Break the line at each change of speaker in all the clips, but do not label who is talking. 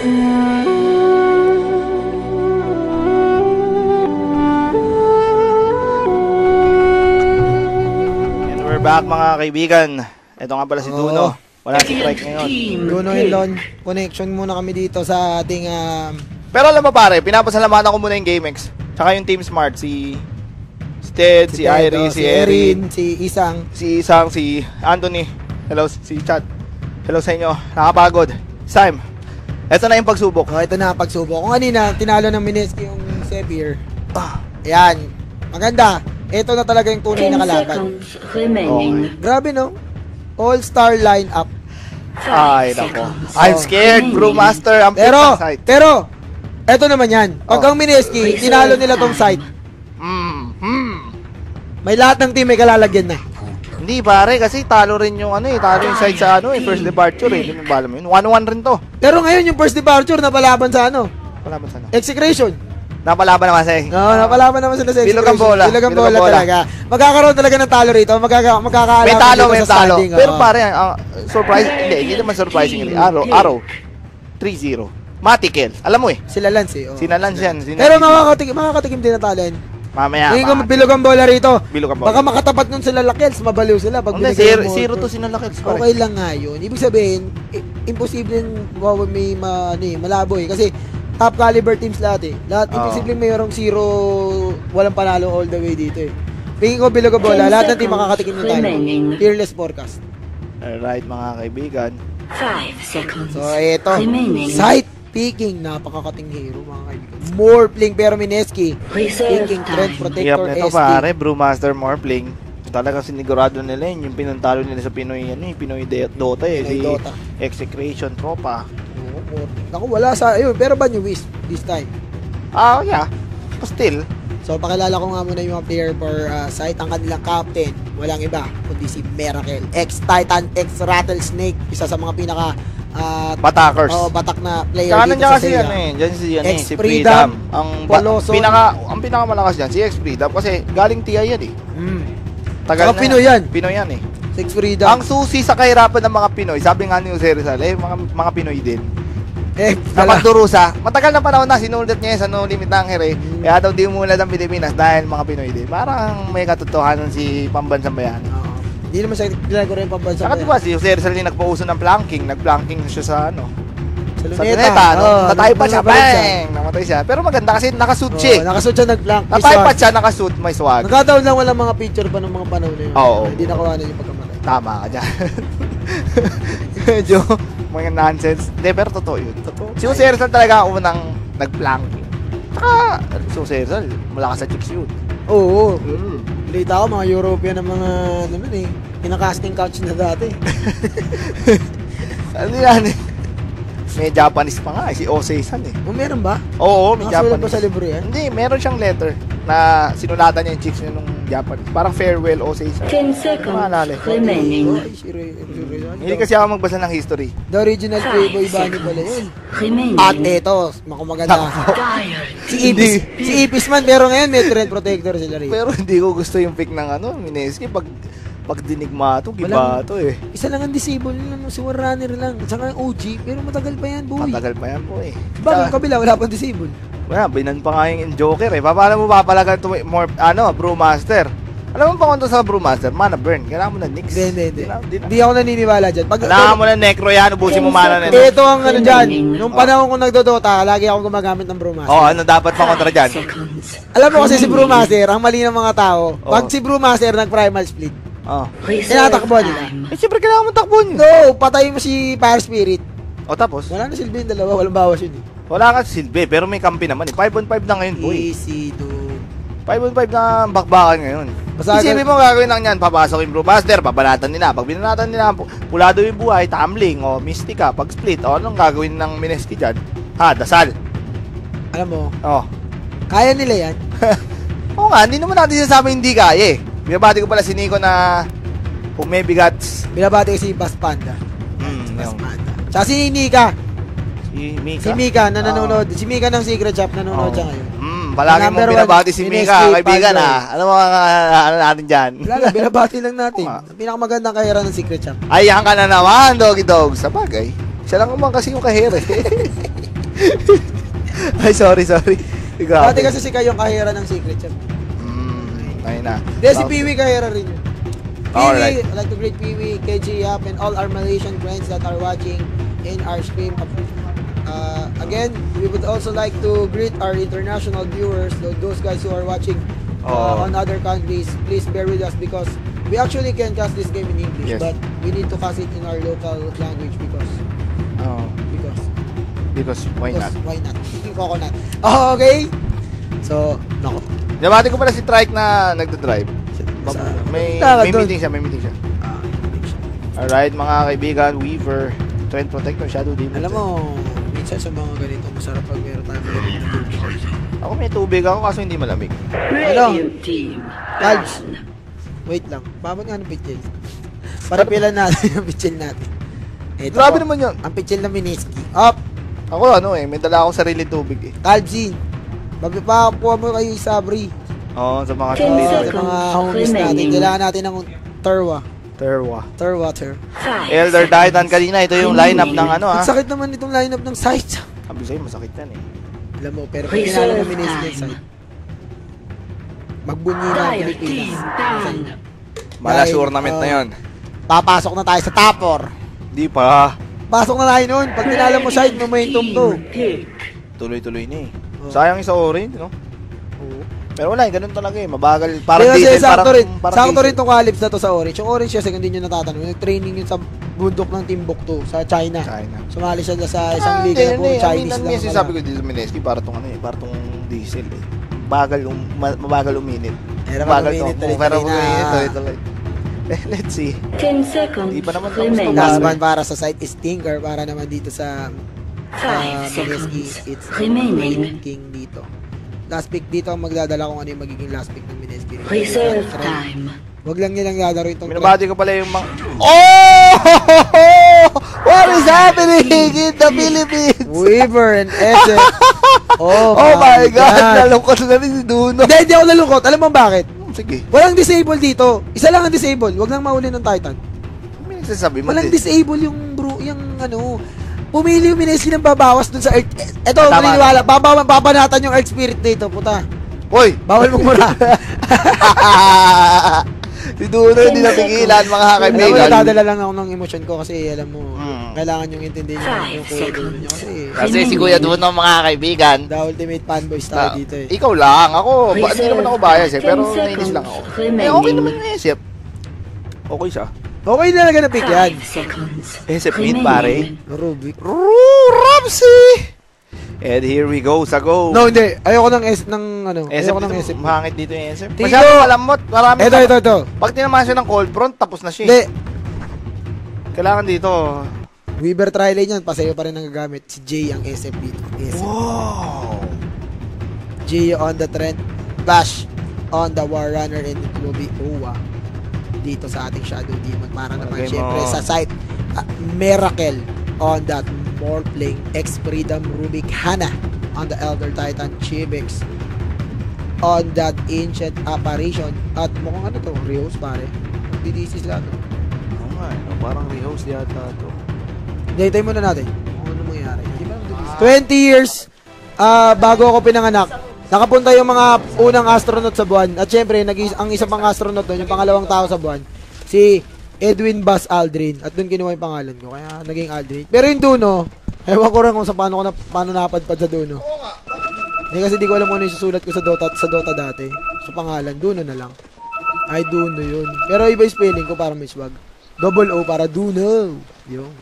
And we're back mga kaibigan. Ito nga pala si Duno. Wala si Trike ngayon.
Duno and Lon, connection muna kami dito sa ating um,
Pero alam mo pare, pinapasalamatan ko muna yung GameX. Tsaka yung Team Smart, si si Ted, si,
Ted,
Irie,
oh,
si Erin,
si Isang.
si Isang, si Anthony. Hello, si Chad. Hello sa inyo. Nakapagod. Time. Ito na yung pagsubok.
Oh, ito na pagsubok. Kung kanina, tinalo ng Mineski yung Sevier.
Ah,
Ayan. Maganda. Ito na talaga yung tunay
10
na kalaban.
remaining.
Grabe no? All-star lineup.
ay, nako. I'm scared, Brewmaster. I'm
Pero, pero, eto naman yan. Pag
Oh.
ang Mineski, tinalo nila tong side.
Mm, hmm.
May lahat ng team may kalalagyan na.
Hindi pare, kasi talo rin yung ano eh, talo yung side sa ano eh, first departure eh. Hindi mo ba alam yun? 1-1 rin to.
Pero ngayon yung first departure napalaban sa ano?
Napalaban sana.
Execration.
Napalaban naman sa eh.
No, napalaban naman sila sa
Bilog
execution.
ang bola.
Bilog ang
Bilog ang
bola
bola.
talaga. Magkakaroon talaga ng talo rito. Magkaka magkakaalaman
May talo, may talo.
standing,
Pero
oo.
pare, ang surprise, hindi, hindi naman surprisingly. Arrow, arrow. 3-0. Matikel. Alam mo eh.
Sila Lance eh. oo.
Sinalan yan. Sinalan.
Pero makakatikim, makakatikim din na talent.
Mamaya.
Kung
ma-
bilog ang bola rito.
Bilog ang bola.
Baka makatapat nun sila Lakels, mabaliw sila pag
Hindi, zero,
mo.
zero to sinalakils pare.
Okay lang nga yun. Ibig sabihin, imposible wow, may ma, ano, eh, malabo eh. Kasi top caliber teams lahat eh. Lahat,
Oo.
imposible mayroong zero, walang panalo all the way dito eh. Tingin ko bilog ang bola,
10
lahat ng team makakatikim ng tayo. Fearless forecast.
Alright mga kaibigan.
5 seconds
So, eto.
remaining.
Sight picking, napakakating hero mga kaibigan. More pero Mineski. Picking, Trend. Protector,
Hirap nito
ST.
pare, Brewmaster Morpling. Talagang sinigurado nila yun, yung pinantalo nila sa Pinoy, ano eh, Pinoy De- Dota eh, si
Dota.
Execration Tropa.
Oo. Naku, wala sa, ayun, pero ba new wish this time?
Ah, yeah. Still,
So, pakilala ko nga muna yung mga player for uh, site. Ang kanilang captain, walang iba, kundi si Miracle. Ex-Titan, ex-Rattlesnake. Isa sa mga pinaka uh,
Batakers.
oh, batak na player
Kanan
dito sa
kasi yan eh. Diyan si, yan eh, si Freedom. Ang ba-
Poloson.
pinaka, ang pinakamalakas diyan si Ex-Freedom kasi galing TI yan eh.
Mm.
Tagal
Saka Pinoy yan.
Pinoy yan eh.
Six Freedom.
Ang susi sa kahirapan ng mga Pinoy, sabi nga ni Jose Rizal, eh, mga, mga Pinoy din.
eh,
pagdurusa, matagal na panahon na sinulat niya sa No Limit Hunger eh. Kaya daw di umulat ang Pilipinas dahil mga Pinoy din. Parang may katotohanan si Pambansang Bayan.
Hindi naman siya ginagawa yung pambansa.
Saka diba si Jose Rizal din nagpauso ng planking, nag-planking siya sa ano,
Sa
sa
Luneta.
Luneta, no?
Oo,
Natay pa siya, bang! Namatay siya. Pero maganda kasi nakasuit
Oo,
siya eh.
nakasuot siya nag-blank.
Natay pa siya, nakasuit, may swag.
Nagkataon lang walang mga picture pa ng mga panahon na yun.
Oo.
Hindi nakuha na yung pagkamatay.
Tama ka dyan. Medyo mga nonsense. Hindi, pero totoo yun. Totoo. Si Jose Rizal talaga ang unang nag-planking. Saka, si Jose Rizal, malakas sa chicks yun.
Oo.
Mm.
Balita ko, mga European ng mga, naman eh, kinakasting couch na dati.
Ano yan eh? May Japanese pa nga eh, si Osei-san eh.
O, meron ba?
Oo, may
Nakasulat
Japanese.
ba sa libro yan?
Hindi, meron siyang letter na sinulatan niya yung chicks niya nung Japanese. Parang farewell Osei-san.
10 seconds
Maalala ko.
remaining.
Ay, si Ray, si Ray, ano
Hindi kasi ako magbasa ng history.
The original
Five
Playboy Bunny
seconds
pala yun.
remaining.
At eto, makumaganda. Si Ipis, si Ipis man, pero ngayon may trend protector sila rin.
Pero hindi ko gusto yung pick ng ano, Mineski. Pag, pag dinig to, giba
Walang-
to eh.
Isa lang ang disable nila, no? si Warrunner lang. Saka yung OG, pero matagal pa yan, boy.
Matagal pa yan po eh.
Bakit yung kabila, wala pang disable?
Wala, binan pa nga yung Joker eh. Paano mo papalagan ito more, ano, Brewmaster? Alam mo pa kung ito sa Brewmaster, mana burn. Kailangan mo na Nix.
Hindi, hindi, hindi.
Di na-
Hindi ako naniniwala dyan. Pag,
Kailangan mo na Necro yan, ubusin mo mana nito.
Ito ang ano dyan, nung panahon ko nagdodota, lagi akong gumagamit ng Brewmaster.
Oh, ano dapat pa kontra dyan?
seconds.
Alam mo kasi si Brewmaster, ang mali ng mga tao, pag
Oo.
si Brewmaster nag-primal split,
Oh.
Reserve
Tinatakbo nila.
time.
Eh, siyempre kailangan mo takbon.
no, patay mo si Fire Spirit.
O tapos,
Wala na silbi yung dalawa, walang bawas yun eh.
Wala ka silbi, pero may kampi naman eh. 5 on 5 na ngayon, boy.
Easy, dude.
5 on 5 na ang bakbakan ngayon.
Basta
Isipin mo gagawin lang yan, papasok yung Brewmaster, babalatan nila. Pag binalatan nila, pu- pulado yung buhay, tumbling, o Mystica, pag split, o anong gagawin ng Mineski dyan? Ha, dasal.
Alam mo,
Oh.
kaya nila yan.
Oo nga, hindi naman natin sinasabi hindi kaya eh. Binabati ko pala si Nico na kung may bigats.
Binabati ko si Bass Panda.
Hmm,
Bass
yung-
Panda. Tsaka si Nika.
Si Mika.
Si Mika na nanonood. Si Mika ng Secret Shop nanonood
Oo.
siya ngayon.
Hmm, palagi mong binabati si Mika, kaibigan ah. Ano mga ano natin dyan?
Wala lang, binabati lang natin. Ang pinakamagandang kahira ng Secret Shop.
Ayan ka na naman, Doggy Dog. Sa bagay, siya lang naman kasi yung kahir eh. Ay, sorry, sorry. Grabe.
Dati kasi si Kayong kahira ng secret siya.
Mm, ayun na.
Hindi, si Piwi kahira rin. yun.
Alright.
I'd like to greet Piwi, KG Yap, and all our Malaysian friends that are watching in our stream. Uh, again, we would also like to greet our international viewers, tho- those guys who are watching uh,
Oh.
on other countries. Please bear with us because we actually can cast this game in English,
Yes.
but we need to cast it in our local language because
Oh,
because
because why not?
because why not? Coconut. Oh, okay. So, nako.
Nabati ko pala si Trike na nagda-drive.
Sa-
May, may meeting siya, may meeting siya.
Ah,
Alright, mga kaibigan, Weaver, Trend Protector, Shadow Demon.
Alam mo, minsan sa mga ganito, masarap pag meron tayo malamig na tubig.
Ako may tubig ako kaso hindi malamig.
Lads.
Down.
Wait lang, babot nga ng pitchil. Para pilan natin yung pitchil natin. Ito
Grabe
po,
naman yun.
Ang pitchil ng Miniski. Up,
Ako ano eh, may dala akong sarili tubig eh.
Calvin. Mapipakuha mo kayo yung sabri.
Oo, sa mga
Ten
sarili.
sa
seconds.
mga homies natin.
remaining.
Kailangan natin ng terwa.
Terwa.
Terwater.
Elder. Titan kanina, ito yung lineup ng ano
Ang
ha.
sakit naman itong lineup ng site.
Sabi sa'yo, masakit yan eh.
Alam mo, pero
Reserve
Miniski yung
time.
site, magbunyi na ang Pilipinas.
Malas
Dahil,
tournament na
oh,
yon.
Papasok na tayo sa topper.
Di pa.
Pasok na tayo nun. Pag kinala mo site, momentum to.
Tuloy-tuloy na eh.
Oh.
Sayang isa orange, no? Pero wala, eh, ganun talaga eh. Mabagal. Parang
Kaya kasi
diesel,
sakto
parang,
rin.
parang
sakto rin tong Calypso na to sa Orange. Yung Orange kasi hindi nyo natatanong. Yung training yun sa bundok ng Timbuktu sa China.
China.
Sumali siya sa isang
Ah,
liga na puro. Chinese
Ang
lang.
minsan
pala.
sabi ko dito sa Mineski, para tong ano eh, para tong diesel eh. Bagal, um, ma- mabagal uminit.
Pero
Mabagal
uminit
Pero uminit tuloy-tuloy. Eh, let's see.
Ten seconds
Di pa naman to,
Last one para sa site is Tinker para naman dito sa
Five
uh, Mineski.
seconds
It's
remaining.
King dito. Last pick dito ang magdadala kung ano yung magiging last pick ng Mineski.
Reserve time.
Wag lang nilang lalaro itong
Minabati ko pala yung mga... Oh! What is happening in the Philippines?
Weaver and SF. oh,
Oh, my God! Nalungkot na rin si Duno.
Hindi, hindi ako nalungkot. Alam mo bakit?
Sige.
Walang disable dito. Isa lang ang disable. Wag lang mauli ng Titan.
May nagsasabi mo.
Walang
di-
disable yung bro, yung ano. Pumili yung Mineski ng babawas dun sa Earth. Ito,
Tama.
maniniwala. Babawan, babanatan yung Earth Spirit dito, puta.
Hoy!
Bawal mo muna.
si Duno hindi napigilan, mga
alam mo,
kaibigan.
nadadala lang ako ng emosyon ko kasi alam mo,
Mm.
kailangan yung intindihin yung kuya Duno niyo kasi
Kasi si Kuya Duno, mga kaibigan.
the ultimate fanboys tayo
na-
dito eh.
Ikaw lang, ako, ba, hindi naman ako bias eh, pero nainis lang ako. Eh, okay naman yung isip. Okay siya.
Okay na lang na pick yan.
Five seconds
Isip mid, pare.
Rubik.
Ramsey! And here we go sa go.
No, hindi. Ayoko ng S ng ano.
SF
Ayoko ng
dito,
SF.
mahangit dito yung SF.
Tito!
Masyado malamot. Marami
Ito, ito, ito.
Pag tinamaan siya ng cold front, tapos na siya.
Hindi.
Kailangan dito.
Weaver tri-lane yan. Pasayo pa rin ang gagamit. Si Jay ang SF dito. SF.
Wow!
Jay on the trend. Flash on the War Runner and it will be Owa dito sa ating Shadow Demon. Para naman
Okay,
syempre sa site uh, Miracle on that Morphling X Freedom Rubik Hana on the Elder Titan Chibix on that Ancient Apparition. At mukhang ano to Rios pare? DDC sila to
Oo nga, eh, no? parang rehost yata to.
Daytime muna natin. Kung ano naman 20 years ah bago ako pinanganak nakapunta yung mga unang astronaut sa buwan. At syempre nag ang isa pang astronaut doon yung pangalawang tao sa buwan si Edwin Buzz Aldrin. At doon kinuha yung pangalan ko kaya naging Aldrin. Pero yung Duno ewan ko rin kung sa paano ko na paano napadpad sa Duno. Hindi kasi di ko alam kung ano yung ko sa Dota sa Dota dati. Sa pangalan Duno na lang. Ay Duno yun. Pero iba yung spelling ko para may swag double O para Duno. Yun.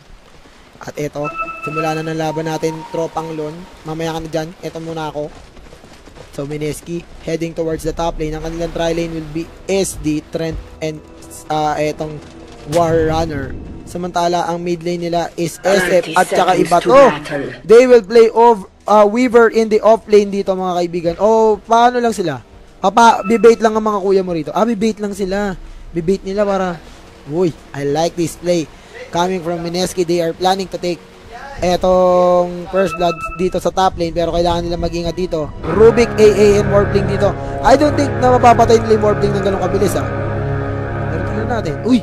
At eto, simula na ng laban natin, tropang lon. Mamaya ka na dyan, eto muna ako. So, Mineski, heading towards the top lane. Ang kanilang tri lane will be SD, Trent, and uh, etong War Runner. Samantala, ang mid lane nila is SF at saka iba to. They will play of uh, Weaver in the off lane dito mga kaibigan. O, paano lang sila? Papa, bibait lang ang mga kuya mo rito. Ah, bibait lang sila. Bibait nila para, Uy, I like this play coming from Mineski, they are planning to take etong first blood dito sa top lane pero kailangan nila mag-ingat dito. Rubik, AA, and Morphling dito. I don't think na mapapatay nila yung Morphling ng ganong kabilis ha. Pero tingnan natin. Uy!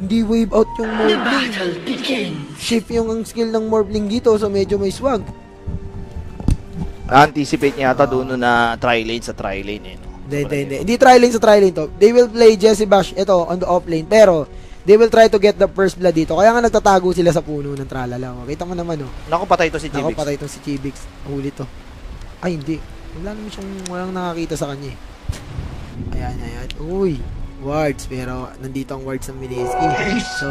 Hindi wave out yung
The
Morphling.
battle begins.
Shift yung ang skill ng Morphling dito so medyo may swag.
Na-anticipate niya yata doon na tri-lane sa tri-lane eh. No?
Hindi, hindi, hindi. Hindi tri-lane sa tri-lane to. They will play Jesse Bash, ito, on the off lane. Pero, they will try to get the first blood dito. Kaya nga nagtatago sila sa puno ng tralala. Oh. Kita mo naman, oh.
Naku, patay to si
Nako,
Jibix.
patay itong si Chibix. Huli to. Ay, hindi. Wala naman siyang, walang nakakita sa kanya, eh. Ayan, ayan. Uy, wards. Pero, nandito ang wards ng Mineski. So,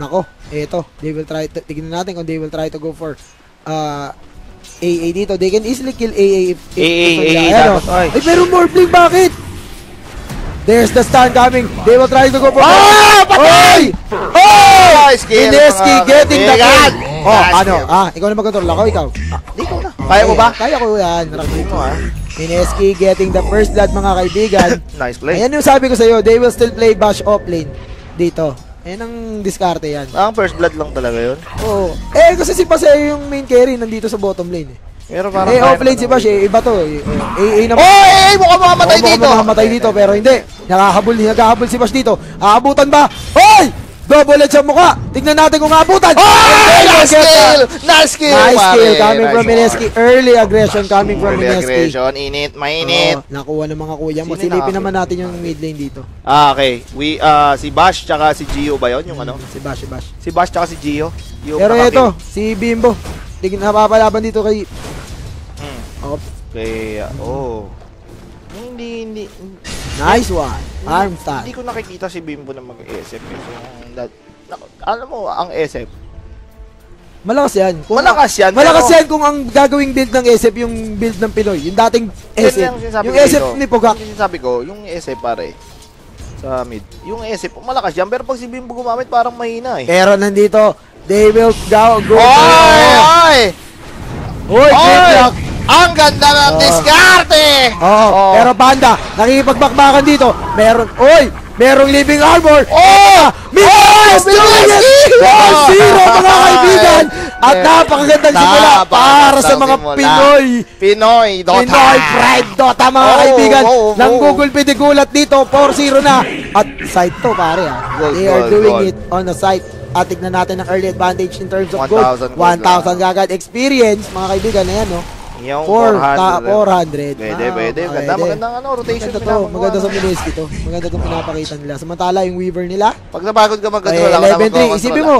nako, eto. They will try to, tignan natin kung they will try to go for, uh, AA dito. They can easily kill AA if, if
AA. AA
oh.
Ay.
Pero Morphling, bakit? There's the stun coming. They will try to go for...
Ah! Patay!
Oh! Mineski
mga
getting the kill. Oh, ano? Ah, ikaw na mag-control. Ako, ikaw.
Dito na. Kaya mo ba?
Kaya ko yan. Rakit
mo ah.
Mineski getting the first blood mga kaibigan.
Nice play.
Ayan yung sabi ko sa iyo, they will still play bash off lane dito. Ayan ang diskarte yan.
Ang first blood lang talaga yun.
Oo. Eh, kasi si Paseo yung main carry nandito sa bottom lane. Eh,
Pero parang
eh
kaya
off lane
naman
si Bash, eh, iba to. Eh, AA na.
Oh, eh, mukhang mamamatay
Oo, mukhang
dito.
mamamatay dito, pero hindi. Nakakahabol, naghahabol si Bash dito. Aabutan ba? Hoy! Double edge ang mukha. Tignan natin kung aabutan.
Oh, nice kill! Nice kill!
Nice kill coming
Nice
from. Mineski. Early aggression coming from
Early
Mineski.
aggression, init, mainit.
Oo, nakuha ng mga kuya mo. Silipin naman natin yung mid lane dito.
Ah, okay. We, ah, si Bash tsaka si Gio ba yun? Yung ano?
Si Bash, si Bash.
Si Bash tsaka si Gio. Yung
Pero ito, si Bimbo. Tignan napapalaban dito kay...
Hmm.
Oh,
Kaya, oh. Hindi, hindi,
nice one. Arm style.
hindi ko nakikita si Bimbo na mag-SF. eh. So, that, alam mo, ang SF,
Malakas yan. Kung,
Malakas yan,
Malakas
pero-
yan kung ang gagawing build ng SF yung build ng Pinoy. Yung dating SF. Yung SF
dito.
ni Pogak.
Yung sinasabi ko, yung SF pare, sa mid. Yung SF, malakas yan, pero pag si Bimbo gumamit, parang mahina eh.
Pero nandito, they will go. go
Oy! Oy!
Oy,
Oy! Ang ganda ng
Oh.
diskarte!
Oo,
Oh.
pero banda, nakikipagbakbakan dito. Meron, oy, merong living armor.
Oh! Oh,
it!
Mineski!
4-0 mga kaibigan! At
Eh,
napakagandang simula para sa mga
simula.
Pinoy.
Pinoy, Dota!
Pinoy Pride Dota mga
Oh,
kaibigan.
oh, oh.
Nanggugulpi di gulat dito. 4-0 na. At side to pare ah.
Gold,
They are
gold,
doing
gold.
it on the site. At tignan natin ang early advantage in terms of
1,000
gold.
gold
1,000 gagad experience mga kaibigan. Ayan no.
Yung
400. 400.
400. Pwede,
Ah,
pwede. Ganda,
pwede.
magandang ano, rotation
Maganda to. Maganda sa Mineski to. Maganda itong pinapakita nila. Samantala yung Weaver nila.
Pag napagod ka mag-control, ako na
11-3.
mag-control.
Isipin mo,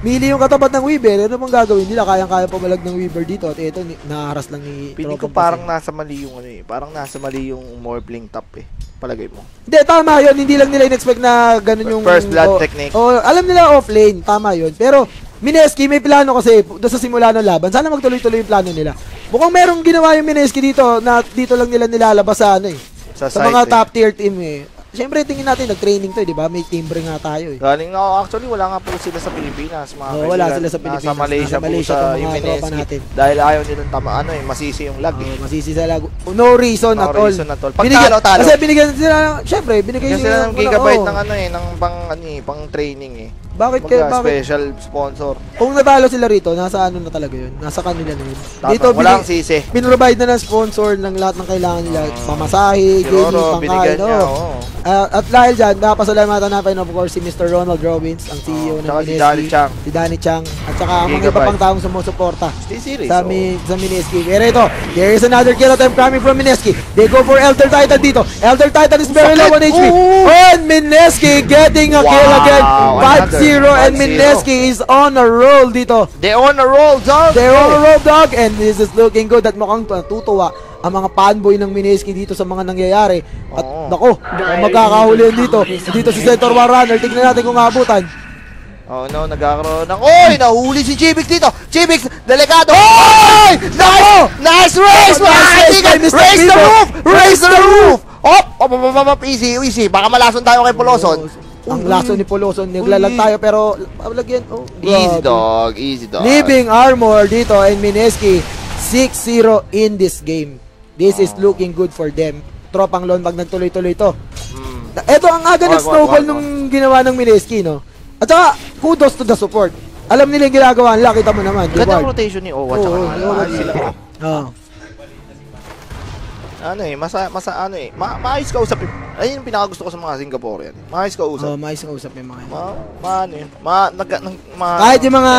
mili yung katapat ng Weaver. Ano bang gagawin nila? Kayang-kaya pumalag ng Weaver dito. At ito, naharas lang ni
Piling ko parang nasa mali yung ano eh. Parang nasa mali yung Morphling top eh. Palagay mo.
Hindi, tama yun. Hindi lang nila in-expect na ganun yung...
First blood
oh,
technique.
Oh, alam nila off-lane. Tama yun. Pero, Mineski, may plano kasi doon sa simula ng laban. Sana magtuloy-tuloy yung plano nila. Mukhang merong ginawa yung Mineski dito na dito lang nila nilalabas sa ano eh.
Sa,
Sa mga
eh.
top tier team eh. Siyempre, tingin natin, nag-training to, eh, di ba? May timbre nga tayo eh.
Galing ako. Actually, wala nga po sila sa Pilipinas. Mga
Oo, wala sila sa Pilipinas.
Nasa Malaysia,
Nasa Malaysia
po sa
mga
yung
tropa
Mineski.
natin.
Dahil ayaw nilang tama, ano eh, masisi yung lag eh.
Oh, masisi sa lago. No reason
No
at all.
reason at all. Pag
Binigyan-
talo, talo.
Kasi binigyan sila, syempre, binigay
Kasi sila ng gigabyte
oh.
ng ano eh, ng pang, ano eh, pang training eh.
Bakit kaya, bakit?
special sponsor.
Kung natalo sila rito, nasa ano na talaga yun. Nasa kanila na yun.
Tama,
Dito,
walang
binig-
sisi.
pinrovide na ng sponsor ng lahat ng kailangan nila. Pamasahe, gaming, pangkain.
niya,
Oh.
oo.
Ah, at dahil dyan, napasalamatan natin of course si Mr. Ronald Robbins, ang CEO
Oh,
ng
tsaka si. Danny Chang.
Si Danny Chang. At saka ang mga iba pang taong sumusuporta
serious.
sa,
oh.
mi, sa Mineski. Pero ito, there is another kill attempt coming from Mineski. They go for Elder Titan dito. Elder Titan is very low on! HP.
Ooh!
And Mineski getting a kill again.
another.
5-0 and
5-0.
Mineski is on a roll dito.
They on a roll, dog!
They're on a roll dog and this is looking good at mukhang tutuwa ang mga fanboy ng Mineski dito sa mga nangyayari. At
Oo.
nako, ang magkakahuli yan dito. Dito si Senator Warrunner. Tignan natin kung abutan.
Oh no, nagkakaroon ng... Oy! Nahuli si Chibix dito! Chibix! Delikado! Oy! Nice! Nice race!
Nice race
kaibigan!
by Mr.
Raise the roof! Raise the roof! Op! Op! Op! Op! Easy! Easy! Baka malason tayo kay Poloson.
Ang laso ni Poloson. Naglalag tayo pero lagyan. Oh,
Easy
grabe.
dog! Easy dog!
Living armor dito and Mineski 6-0 in this game. This is looking good for them. Tropang lon pag nagtuloy-tuloy to.
Mm.
Ito ang aga
Wag,
nag-snowball
wag, wag,
nung ginawa ng Mineski, no? At saka, kudos to the support. Alam nila yung ginagawa nila, kita mo naman.
Ganda ang rotation ni Owa tsaka
Oo, oo,
Owa. Sila.
Oo.
Ano eh, masa, masa ano eh, ma maayos ka usap. Ayun yung pinakagusto ko sa mga Singaporean. Maayos ka usap.
Oh, mais ng usap yung mga yan.
Ma, ma, ano yun, ma, nag, nag, ma,
Kahit yung mga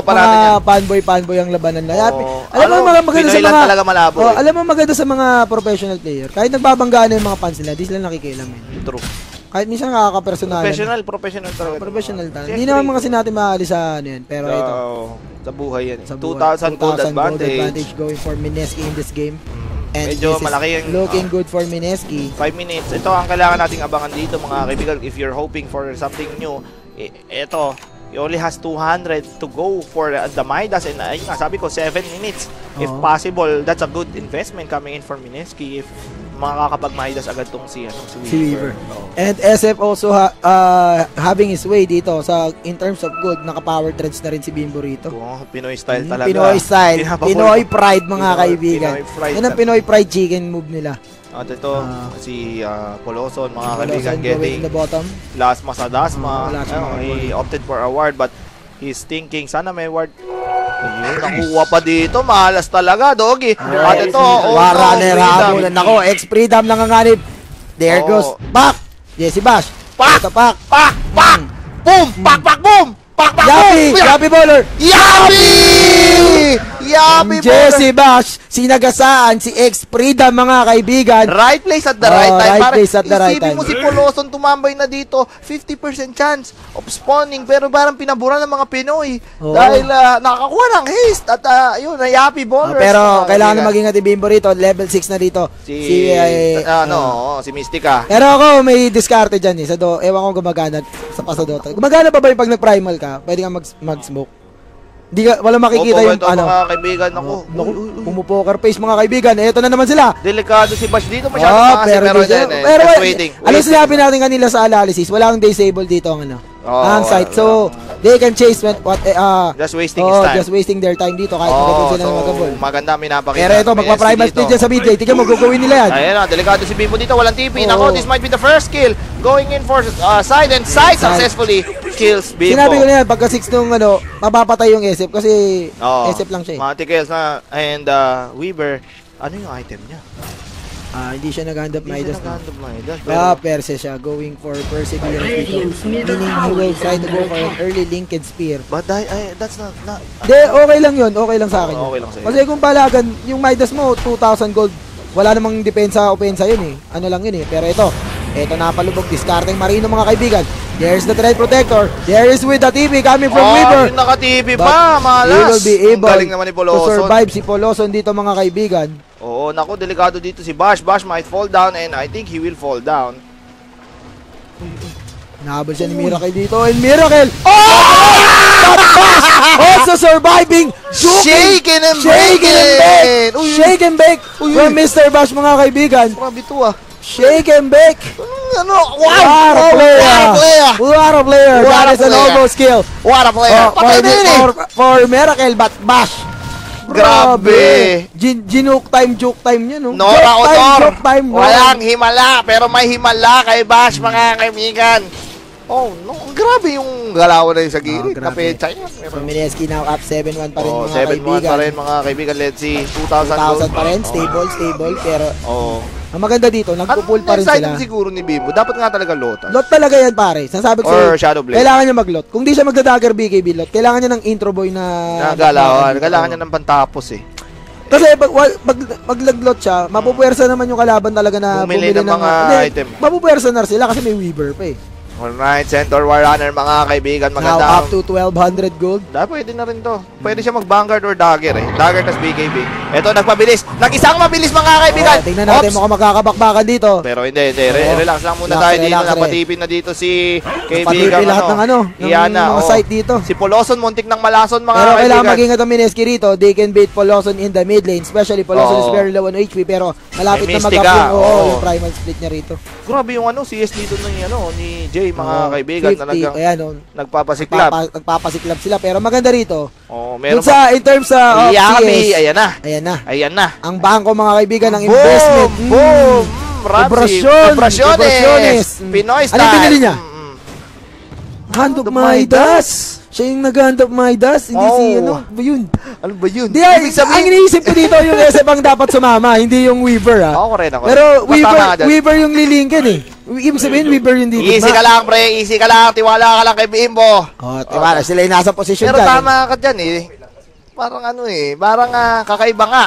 mga
yan.
fanboy fanboy ang labanan na.
Oo.
alam mo mga maganda sa mga
talaga malabo
Oh,
eh.
alam mo maganda sa mga professional player. Kahit nagbabanggaan na yung mga fans nila, di sila nakikialam eh.
True.
Kahit minsan nakaka-personal.
Professional, professional talaga.
Professional talaga. Hindi naman mga natin maalis sa ano yan. Pero
sa,
ito.
Sa buhay yan. eh.
Sa buhay,
2,000 gold advantage.
going for Mineski in this game. And
Medyo malaki yung-
looking good for Mineski.
5 minutes. Ito ang kailangan nating abangan dito mga kaibigan. If you're hoping for something new, ito, he only has 200 to go for uh, the Midas. And ayun nga, sabi ko, 7 minutes. If
Oo.
possible, that's a good investment coming in for Mineski if makakapag Midas agad tong si, ano, si Weaver.
Si Weaver.
Oo.
And SF also ha- uh, having his way dito sa in terms of good, naka-power treads na rin si Bimbo rito.
Oo, Pinoy style
Mm,
talaga.
Pinoy style. Pinoy pride mga
Pinoy-
kaibigan.
Pinoy pride.
Yan ang Pinoy pride chicken move nila.
At ito,
Ah.
si uh, Coloson, mga kaibigan, getting
in the bottom.
Lasma sa
Lasma
Ano,
award.
he opted for award but he's thinking, sana may award. Ayun, nakuha pa dito. Mahalas talaga, Doggy. At ito, oh, no, freedom.
habol. Nako, ex-freedom nanganganib. There
Oo.
goes. Back! Jesse Bash.
Pak!
Ito, pak.
Pak! Pak! Boom! Pak! Pak! Boom! Pak! Pak!
Yapi!
Boom!
Yapi bowler!
Yapi! Yapi!
Jesse Bash, sinagasaan si ex-freedom mga kaibigan.
Right place at the
Oh,
right time.
right
Parang
place at the right time.
mo si Poloson tumambay na dito, 50% chance of spawning. Pero parang pinabura ng mga Pinoy.
Oo.
Dahil ah, nakakuha ng haste at uh, yun, nayapi
Oh,
ballers.
pero
mga
kailangan na
kaibigan.
mag-ingat ni Bimbo rito. Level 6 na dito.
Si,
eh,
ano,
ah.
oo, si Mystica.
Pero ako, may diskarte dyan eh. Sa do, ewan ko gumagana sa pasadota. Gumagana pa ba yung pag nag-primal ka? Pwede ka mag, mag-smoke. Di ka, wala makikita
Opo,
yung
ito,
ano.
mga kaibigan. Naku,
Oh, naku, pumupoker face mga kaibigan. Eto na naman sila.
delikado si Bash dito. Masyado
Ah,
kasi, pero,
di-
din, eh,
pero
just waiting.
ano sinabi natin kanila sa analysis? Walang disable dito ang ano.
Oo,
ang site.
wala.
So, they can chase when, what, ah,
Just wasting
oh,
his time.
just wasting their time dito kahit magagol sila
so,
ng magagol.
maganda minapakita.
Pero ito,
May
magpa-primal split dyan sa mid lane. Tingnan mo, gagawin nila yan.
Ayan na, delikado si Bimbo dito. Walang TP.
Oo.
Nako, this might be the first kill. Going in for uh, side and Side. successfully kills Bimbo.
Sinabi ko na yan, pagka 6 nung ano, mapapatay yung SF kasi
Oo.
SF lang siya eh.
Mga tikels na. And uh, Weaver, ano yung item niya?
Ah, hindi siya nag-hand up
Hindi siya
Midas. no?
nag-hand of Midas.
Ah, Perse siya, going for perseverance dito. Meaning he will try to go for an early linked spear.
but I, I, that's not, not
Hindi, okay lang yun. Okay lang sa akin. yun.
Okay lang sa'yo.
Kasi kung palagan, yung Midas mo, 2,000 gold, wala namang depensa opensa yun eh. Ano lang yun eh. Pero ito, ito napalubog, discarding Marino mga kaibigan. There's the Thread Protector. There is with the TV coming from
oh,
Weaver.
yung naka-TV pa,
He
malas.
will be
Ang
able
galing naman ni
to
Poloson.
survive si Poloson dito mga kaibigan.
Oo, naku, delikado dito si Bash. Bash might fall down and I think he will fall down.
Nahabol siya ni Miracle dito. And Miracle! Oh! also surviving! Juking!
Shaken and
Shake and bake!
Uy,
Shake and bake
Uy, uy.
Mr. Bash mga kaibigan.
Grabe to ah.
Shake and bake!
Ano? Wow!
What a player!
What a player!
What a player! That is an elbow skill.
What a player!
Oh, for,
Patay na yun eh!
for, for Miracle, but Bash.
Grabe!
Gin, ginuk time, joke time niya, no?
Nora
joke time,
Otor!
joke time. Nora.
Walang himala, pero may himala kay Bash, mga kaibigan. Oh, no. Grabe yung galawan na yun sa gilid.
Oh.
Kapecha yan.
So, Mineski now up 7-1 pa rin
Oh,
mga
7-1
kaibigan.
pa rin mga kaibigan. Let's see. 2,000 gold.
2,000 pa rin, stable, stable. Pero
Oo.
ang maganda dito, nagpo-pull pa rin sila.
item siguro ni Bimbo? Dapat nga talaga Lotus.
Lot talaga yan pare. Sasabi ko
Or
sa'yo,
Shadow Blade.
kailangan niya mag-lot. Kung di siya magda-dagger BKB lot, kailangan niya ng intro boy na...
Nagalawan. Kailangan niya ng pantapos eh.
Kasi pag, pag, pag naglot siya, mapupuwersa naman yung kalaban talaga na
Bumili ng mga
Hindi,
item.
Mapupuwersa na sila kasi may Weaver pa eh.
Alright, Centaur Warrunner mga kaibigan.
Now
Maganda.
up to 1,200 gold.
Da, pwede na rin to. Pwede siya mag-Vanguard or Dagger eh. Dagger tas BKB. Ito, nagpabilis. Nag-isang mabilis mga kaibigan.
Oh, tingnan natin
Ops!
mukhang magkakabakbakan dito.
Pero hindi, hindi. Re- relax lang muna
Relax,
tayo dito.
relax,
Napatipin na dito si kaibigan.
Patipi lahat ng ano, ng
Iana,
mga
oo.
site dito.
Si Poloson, muntik ng malason mga
Pero kailangan
kaibigan.
mag-ingat ang Mineski rito. They can beat Poloson in the mid lane. Especially Poloson
Oo.
is very low on HP. Pero malapit na mag-up yung, oo,
oo.
yung primal split niya rito.
Grabe yung ano, CS dito ni, ano, ni Jay, mga
Oo,
kaibigan.
50,
Talagang
Ayan, oh,
nagpapasiklab.
Nagpapa, nagpapasiklab sila. Pero maganda rito.
Oh, meron
Dun sa, in terms sa of
Yami,
CS,
ayan na.
ayan na.
Ayan na.
Ang bangko mga kaibigan ng
Boom!
investment. Mm.
Boom! Mm, Ramsey.
Operasyon!
Operasyones! Pinoy
Ano
style!
yung binili niya?
Mm.
Hand of
of
Midas. Siya yung nag-hand of Midas. Hindi si
Oh.
ano. ba Yun.
Ano ba yun?
Di, ay,
Ibig
ang
sabihin,
iniisip ko dito yung SF ang dapat sumama, hindi yung Weaver ha.
ako rin ako.
Pero
rin.
Weaver. Weaver yung lilingkin eh. Ibig sabihin, Weaver yung dito.
Easy ka lang, pre. Easy ka lang. Tiwala ka lang kay Bimbo.
Oh, tiwala, sila yung nasa posisyon
Pero
dyan.
tama ka dyan eh. Parang ano eh. Parang ah, kakaiba nga.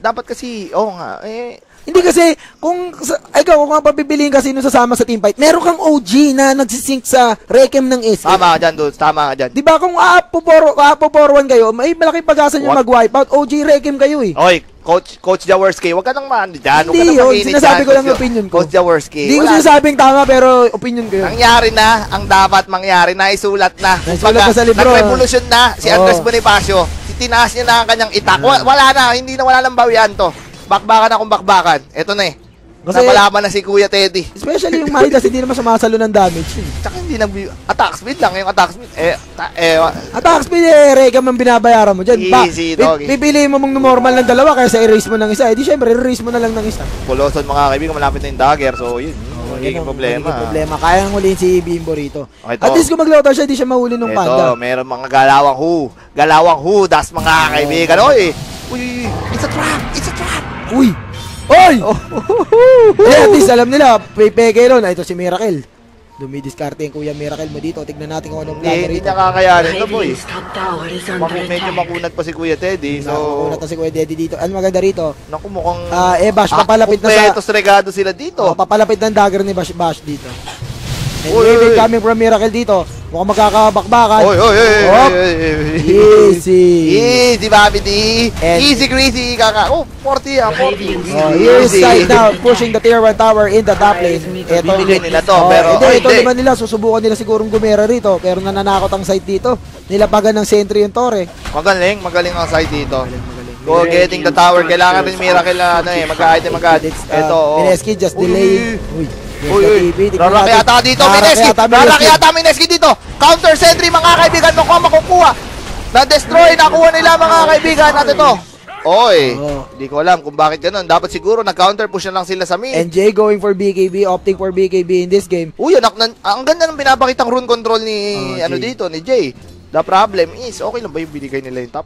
Dapat kasi, oo nga, eh,
Hindi kasi, kung, sa, ikaw, kung ang papipiliin kasi nung sasama sa team fight, meron kang OG na nagsisync sa Rekem ng SF.
tama ka dyan, dude. Tama ka dyan.
Di ba kung aapo-poro, aapo-porowan kayo, may malaki pag-asa nyo mag-wipeout. OG Rekem kayo eh.
Oy, Coach Coach Jaworski, wag ka nang maano dyan. Huwag ka nang
yun,
makinig
sinasabi
dyan,
ko lang yung opinion ko.
Coach Jaworski.
Hindi ko sinasabing tama, pero opinion ko yun.
Nangyari na, ang dapat mangyari na isulat na. Kumbaga,
na sa libro.
Nag-revolution na si. Andres Bonifacio. Tinaas niya na ang kanyang itak. Wa- Wala na, hindi na wala nang bawian to. Bakbakan akong bakbakan. Ito na eh.
Kasi-
Napalaban na si Kuya Teddy.
Especially yung Midas, hindi naman sumasalo ng damage yun.
Tsaka hindi nag attack speed lang yung attack speed. Eh, ta- eh,
Attack speed eh, Rekem ang binabayaran mo dyan.
Easy,
pi-
doggy.
Pipiliin mo mong normal ng dalawa kaysa erase mo ng isa. Eh di syempre, erase mo na lang ng isa.
Poloson mga kaibigan, malapit na yung dagger. So, yun. yun magiging problema.
magiging problema. Kaya nang huliin si Bimbo rito.
Okay,
At least kung maglauta siya, di siya mahuli ng
Ito,
panda.
meron mga galawang hu. Galawang hu, das mga kaibigan. Oy! Uy, uy, uy, it's a trap! It's a trap!
Uy! Oy!
Oh.
Eh, at least alam nila, pepeke ron. Ah, Ito si Miracle. Dumidiskarte yung Kuya Miracle mo dito. Tignan natin kung anong
Hindi,
plano
hindi
rito.
niya kakayanin to, boy. Maki- medyo makunat pa si Kuya Teddy.
So,
So,
na si Kuya Deddy dito. Ano maganda rito?
naku, mukhang...
Ah, eh, Bash, papalapit na sa-
Kompletos regado sila dito.
Oh, papalapit ng dagger ni Bash Bash dito. And
Uy,
waving
uy.
coming from Miracle dito. Mukhang magkakabakbakan.
Oy, oy, oy, oy, oy, oy, oy.
Easy.
Easy, Bobby D.
And-
Easy, greasy, kaka. Oh, 40 ah, 40.
Oh, here's side now, pushing the tier 1 tower in the top lane. Ito,
Pinili nila to,
oh,
pero,
hindi,
oh,
ito naman nila, susubukan nila sigurong gumera rito, pero nananakot ang side dito. Nilapagan ng sentry yung tore.
Magaling, magaling ang side dito. Go getting the tower. Kailangan rin Miracle na ano eh, mag-item agad.
Uh,
Ito, oh.
Mineski just
Uy,
delaying. Uy,
Uy, uy. Raraki yata dito, Mineski. Raraki yata Mineski dito. Counter sentry, mga kaibigan. Mukhang makukuha. Na-destroy, nakuha nila mga kaibigan. At ito. Oy,
Oo.
hindi ko alam kung bakit ganun. Dapat siguro nag-counter push na lang sila sa mid.
NJ going for BKB, opting for BKB in this game.
Uy, anak, nan, ang ganda ng pinapakitang rune control ni,
Oh,
ano
Jay.
dito, ni Jay. The problem is, okay lang ba yung binigay nila yung top?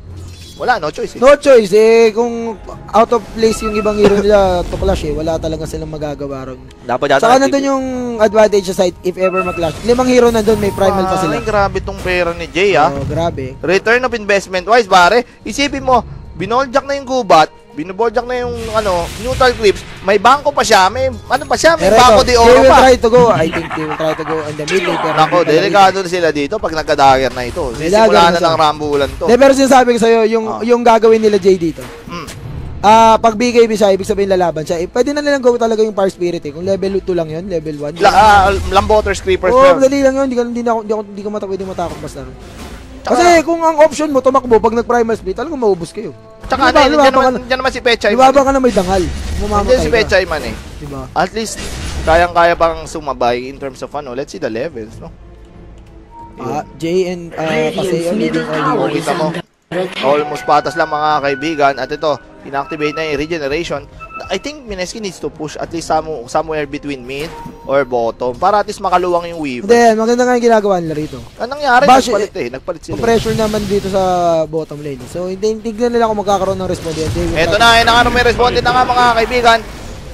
Wala, no choice eh.
No choice eh, kung out of place yung ibang hero nila to clash eh, wala talaga silang magagawa ron.
Dapat yata.
Saka nandun yung advantage sa side if ever mag-clash. Limang hero nandun, may primal pa sila.
Ay, grabe tong pera ni Jay, ah.
Oh, grabe.
Return of investment wise, pare. Isipin mo, binoljak na yung gubat, binoboljak na yung ano, neutral clips, may bangko pa siya, may ano pa siya, may
Pero
bangko
ito,
di
they
oro
will
pa.
try to go. I think they will try to go in the mid lane. Pero
Nako,
hindi
delikado na sila dito pag nagka-dagger na ito. Sisimula
na
ng rambulan to.
Hindi, pero sinasabi ko sa'yo, yung,
Ah.
yung gagawin nila Jay dito.
Mm.
Ah, pag BKB siya, ibig sabihin lalaban siya. Eh, pwede na nilang go talaga yung Fire Spirit eh. Kung level 2 lang yun, level 1.
La, ah, Lamboters, Creepers,
Oo, oh, madali lang yun. Hindi ka, hindi na, ako- hindi hindi ka mata, pwede matakot basta. Kasi kung ang option mo, tumakbo pag nag-primal split, talagang maubos kayo.
Tsaka
Diba,
ano,
lumaba
dyan naman,
na-
dyan naman si Pechay.
Ibaba ka na may dangal.
Nandiyan si. Pechay man eh.
Diba?
At least, kayang-kaya pang sumabay in terms of ano. Let's see the levels, no?
Ah, Jay and uh, Paseo leading hero.
is
Kita mo. Almost patas lang mga kaibigan. At ito, inactivate na yung regeneration. I think Mineski needs to push at least some, somewhere between mid or bottom para at least makaluwang yung weaver.
Hindi, maganda nga yung ginagawa nila rito.
Anong nangyari?
Bash,
nagpalit eh. Nagpalit sila.
pressure naman dito sa bottom lane. So, hindi tignan nila kung magkakaroon ng will
Ito na, yun na nga, may responde na nga mga kaibigan.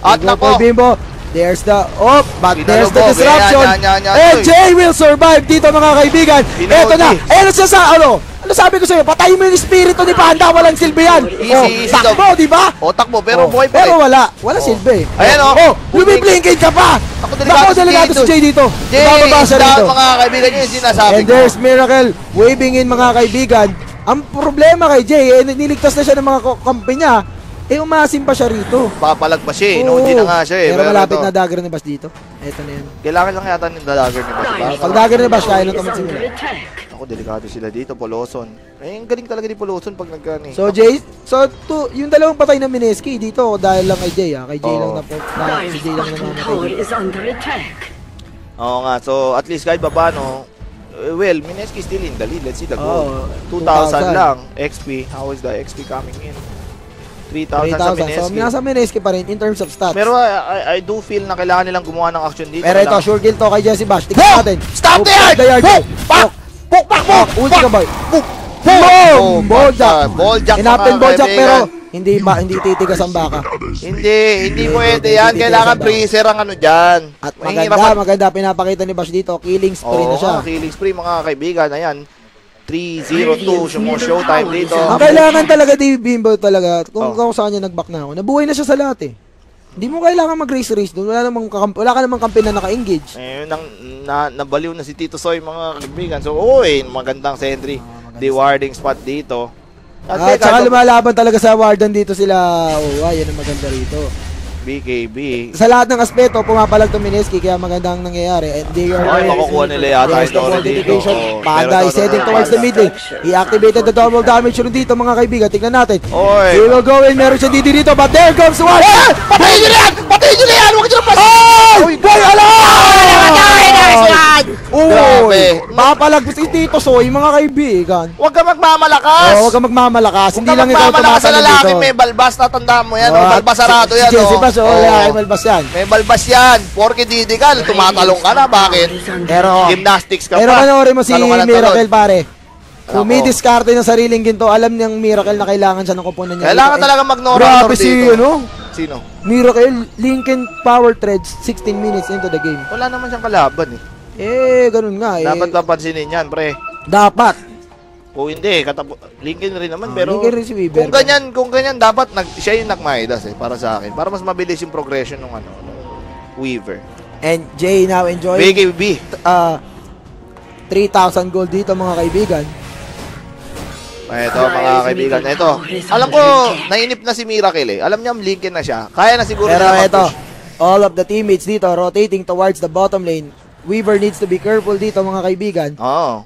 At nako,
Bimbo. There's the oh, but there's the
Pinalubog.
disruption.
Yan, yan, yan, yan.
And. Jay will survive dito mga kaibigan.
Pinalubog.
Ito na. Ano siya sa ano? Ano sabi ko sa'yo? Patayin mo yung espiritu ni Panda. Walang silbi yan.
Easy,
oh,
easy
takbo, di ba?
otak mo, pero
Oh,
buhay pa
Pero wala. Wala
Oh.
silbi.
Ayan, oh.
Oh, lumiblinkin ka pa.
Ako, delikado
Ako,
si
delikado
Jay
si Jay dito.
Jay,
rito.
mga kaibigan yun yung sinasabi
And
ko.
there's Miracle waving in mga kaibigan. Ang problema kay Jay, eh, niligtas na siya ng mga kampi niya. Eh, umasim pa siya rito.
Papalag pa siya eh. No, hindi na nga siya eh.
Pero malapit na dagger ni Bash dito. Ito na yun.
Kailangan lang yata ng dagger ni Bash.
Dynasty
Pag dagger ni Bash, kaya na
is
tumat
under
simula.
attack.
Ako, delikado sila dito, Poloson. Eh, ang galing talaga ni Poloson pag nagkani.
So Jay, so to, yung dalawang patay na Mineski dito dahil lang kay Jay ah, kay Jay
Oo.
lang na po, na, si Jay lang na namatay.
tower
dito.
is under attack.
Oo nga, so at least kahit babano, eh, well, Mineski still in the lead. Let's see the goal.
2,000.
2,000 lang. XP. How is the XP coming in? 3,000 sa
3,000. So
Mineski.
nasa Mineski pa rin in terms of stats.
Pero I, I, I do feel na kailangan nilang gumawa ng action dito.
Pero ito,
Kailangan-
sure kill to kay Jesse Bash. Tingnan
Boom!
natin.
Stop the yard!
the yard.
Boom!
Boom!
Pak! Puk! Pak!
Boom!
Puk!
Ulti ka
Pak!
boy.
Boom!
Boljak!
Boljak,
Hinapin
mga
Boljak pero hindi ba hindi titigas ang baka.
Hindi, hindi pwede yan. Kailangan freezer ang ano dyan.
At maganda, maganda pinapakita ni Bash dito, killing spree na siya.
killing spree mga kaibigan. Ayan. 3-0-2 yung mga showtime dito.
Ang kailangan talaga di Bimbo talaga, kung,
Oh.
kung saan niya nag-back na ako, nabuhay na siya sa lahat eh. Hindi mo kailangan mag-race race doon. Wala namang kakamp- wala ka namang kampi na naka-engage.
Eh, nang, na, nabaliw na si Tito Soy mga kaibigan. So, uy, magandang sentry. Dewarding spot dito.
At
teka,
saka lumalaban talaga sa Warden dito sila. Oh, wow, yan ang maganda rito.
BKB.
Sa lahat ng aspeto, pumapalag to Mineski, kaya magandang nangyayari. And they are
Ay, makukuha nila yata yung
the
dito. ito,
heading
ito,
towards the mid lane. He activated the double damage rin dito mga kaibigan. Tignan natin.
Oy.
He will go in. Meron siya dito dito. But there comes one.
Patayin nyo na yan! Patayin nyo na yan! Huwag nyo na pas...
Uy! Boy, ala!
Grabe.
Uy! Mapalag si Tito Soy, mga kaibigan.
Huwag ka magmamalakas!
Oh, huwag ka magmamalakas. Hindi lang ikaw
magmamalakas sa
tumatalon
lalaki. May balbas na tandaan mo yan.
Oh, at
balbasarado
si-
yan.
Si Jesse. Bass, oh, kay balbas yan.
May balbas yan. Porke didikal. Tumatalong ka na. Bakit?
Pero,
Gymnastics ka
pero
pa.
panoorin mo si. Miracle, pare. Kung
Ako.
may diskarte ng sariling ginto, alam niyang Miracle na kailangan siya ng kupunan niya.
Kailangan
dito.
Talaga mag-no
Grabe si, ano,
Sino?
Miracle, Lincoln Power Threads, 16 minutes into the game.
Wala naman siyang kalaban eh.
Eh, ganun nga eh.
Dapat papansinin yan, pre.
Dapat.
Kung hindi, katapo... Lincoln rin naman,
Ah,
pero...
Lincoln rin si Weaver.
Kung ganyan, kung ganyan, dapat nag, siya yung nagmaidas eh, para sa akin. Para mas mabilis yung progression ng ano, Weaver.
And Jay now enjoying
BKB.
uh, 3,000 gold dito mga kaibigan.
Ito, mga kaibigan. Ito, alam ko, nainip na si Miracle eh. Alam niya, Lincoln na siya. Kaya na siguro
Pero
niya
ito, all of the teammates dito rotating towards the bottom lane. Weaver needs to be careful dito mga kaibigan.
Oo.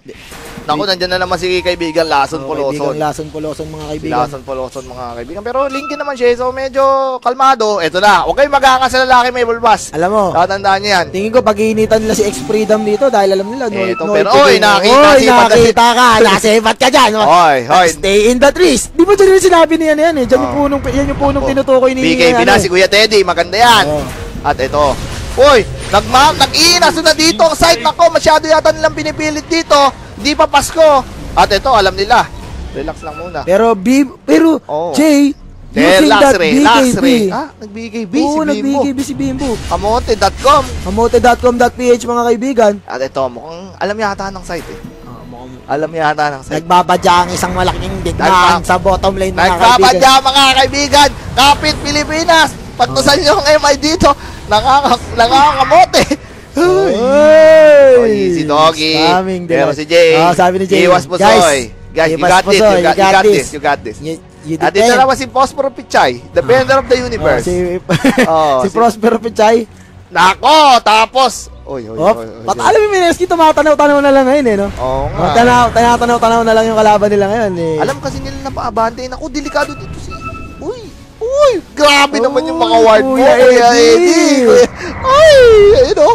Naku, nandyan na naman si kaibigan Lason
Oh,
Poloson.
Kaibigan Lason Poloson mga
Si
kaibigan.
Lason Poloson, mga kaibigan. Pero Lincoln naman siya, eh, so medyo kalmado. Ito na, huwag kayong magkaka sa lalaki may bulbas.
Alam mo,
Tatandaan niyo yan.
tingin ko pag-iinitan nila si X-Freedom dito dahil alam nila no,
Eto,
no
pero,
ito
oy,
din.
nakita
Oy,
si
nakita ka, nasipat ka dyan.
Hoy, hoy.
Stay in the trees. Di ba dyan yung sinabi niya na yan eh? Dyan yung
Oh.
punong, yan yung punong
Oh.
tinutukoy ni...
BKB
ano
na
eh.
si Kuya Teddy, maganda yan.
Oh.
At ito, Uy, nagma nag-iinas na dito ang site nako, masyado yata nilang pinipilit dito. Hindi pa Pasko. At ito, alam nila. Relax lang muna.
Pero, B, pero,
Oo.
Jay,
Eh,
using
last
that
ray,
BKB.
last ray. Ah, nag-BKB si
Oo,
Bimbo.
nag-BKB si Bimbo.
Kamote.com.
Kamote.com.ph mga kaibigan.
At ito, mukhang alam yata ng site eh. Alam yata ng site.
Nagbabadya ang isang malaking digmaan sa bottom lane mga kaibigan.
Nagpapadya mga kaibigan. Kapit Pilipinas. Pagtusan nyo ang MI dito. Nakaka nakakamote. Uy. Oh, easy doggy. Pero si Jay.
Ah, sabi ni Jay.
Iwas Pusoy. Guys, you
Iwas
got this. You got, you got this. You got this.
You, you
At ito naman si Posporo Pichay, the bender of the
Oh,
universe.
si,
Oh,
si
si-
Prospero Pichay.
Nako, tapos. Oy, oy,
Oh,
oy. oy,
pat alam mo, Mineski, tumatanaw-tanaw na lang ngayon eh, no?
Oo
Oh,
nga.
tanaw, tanaw-tanaw na lang yung kalaban nila ngayon eh.
Alam kasi nila na paabante. Naku, delikado dito si... Uy! Grabe naman yung mga
Uy,
ward mo,
Kuya Eddie.
Eddie. Ay! Ayun o.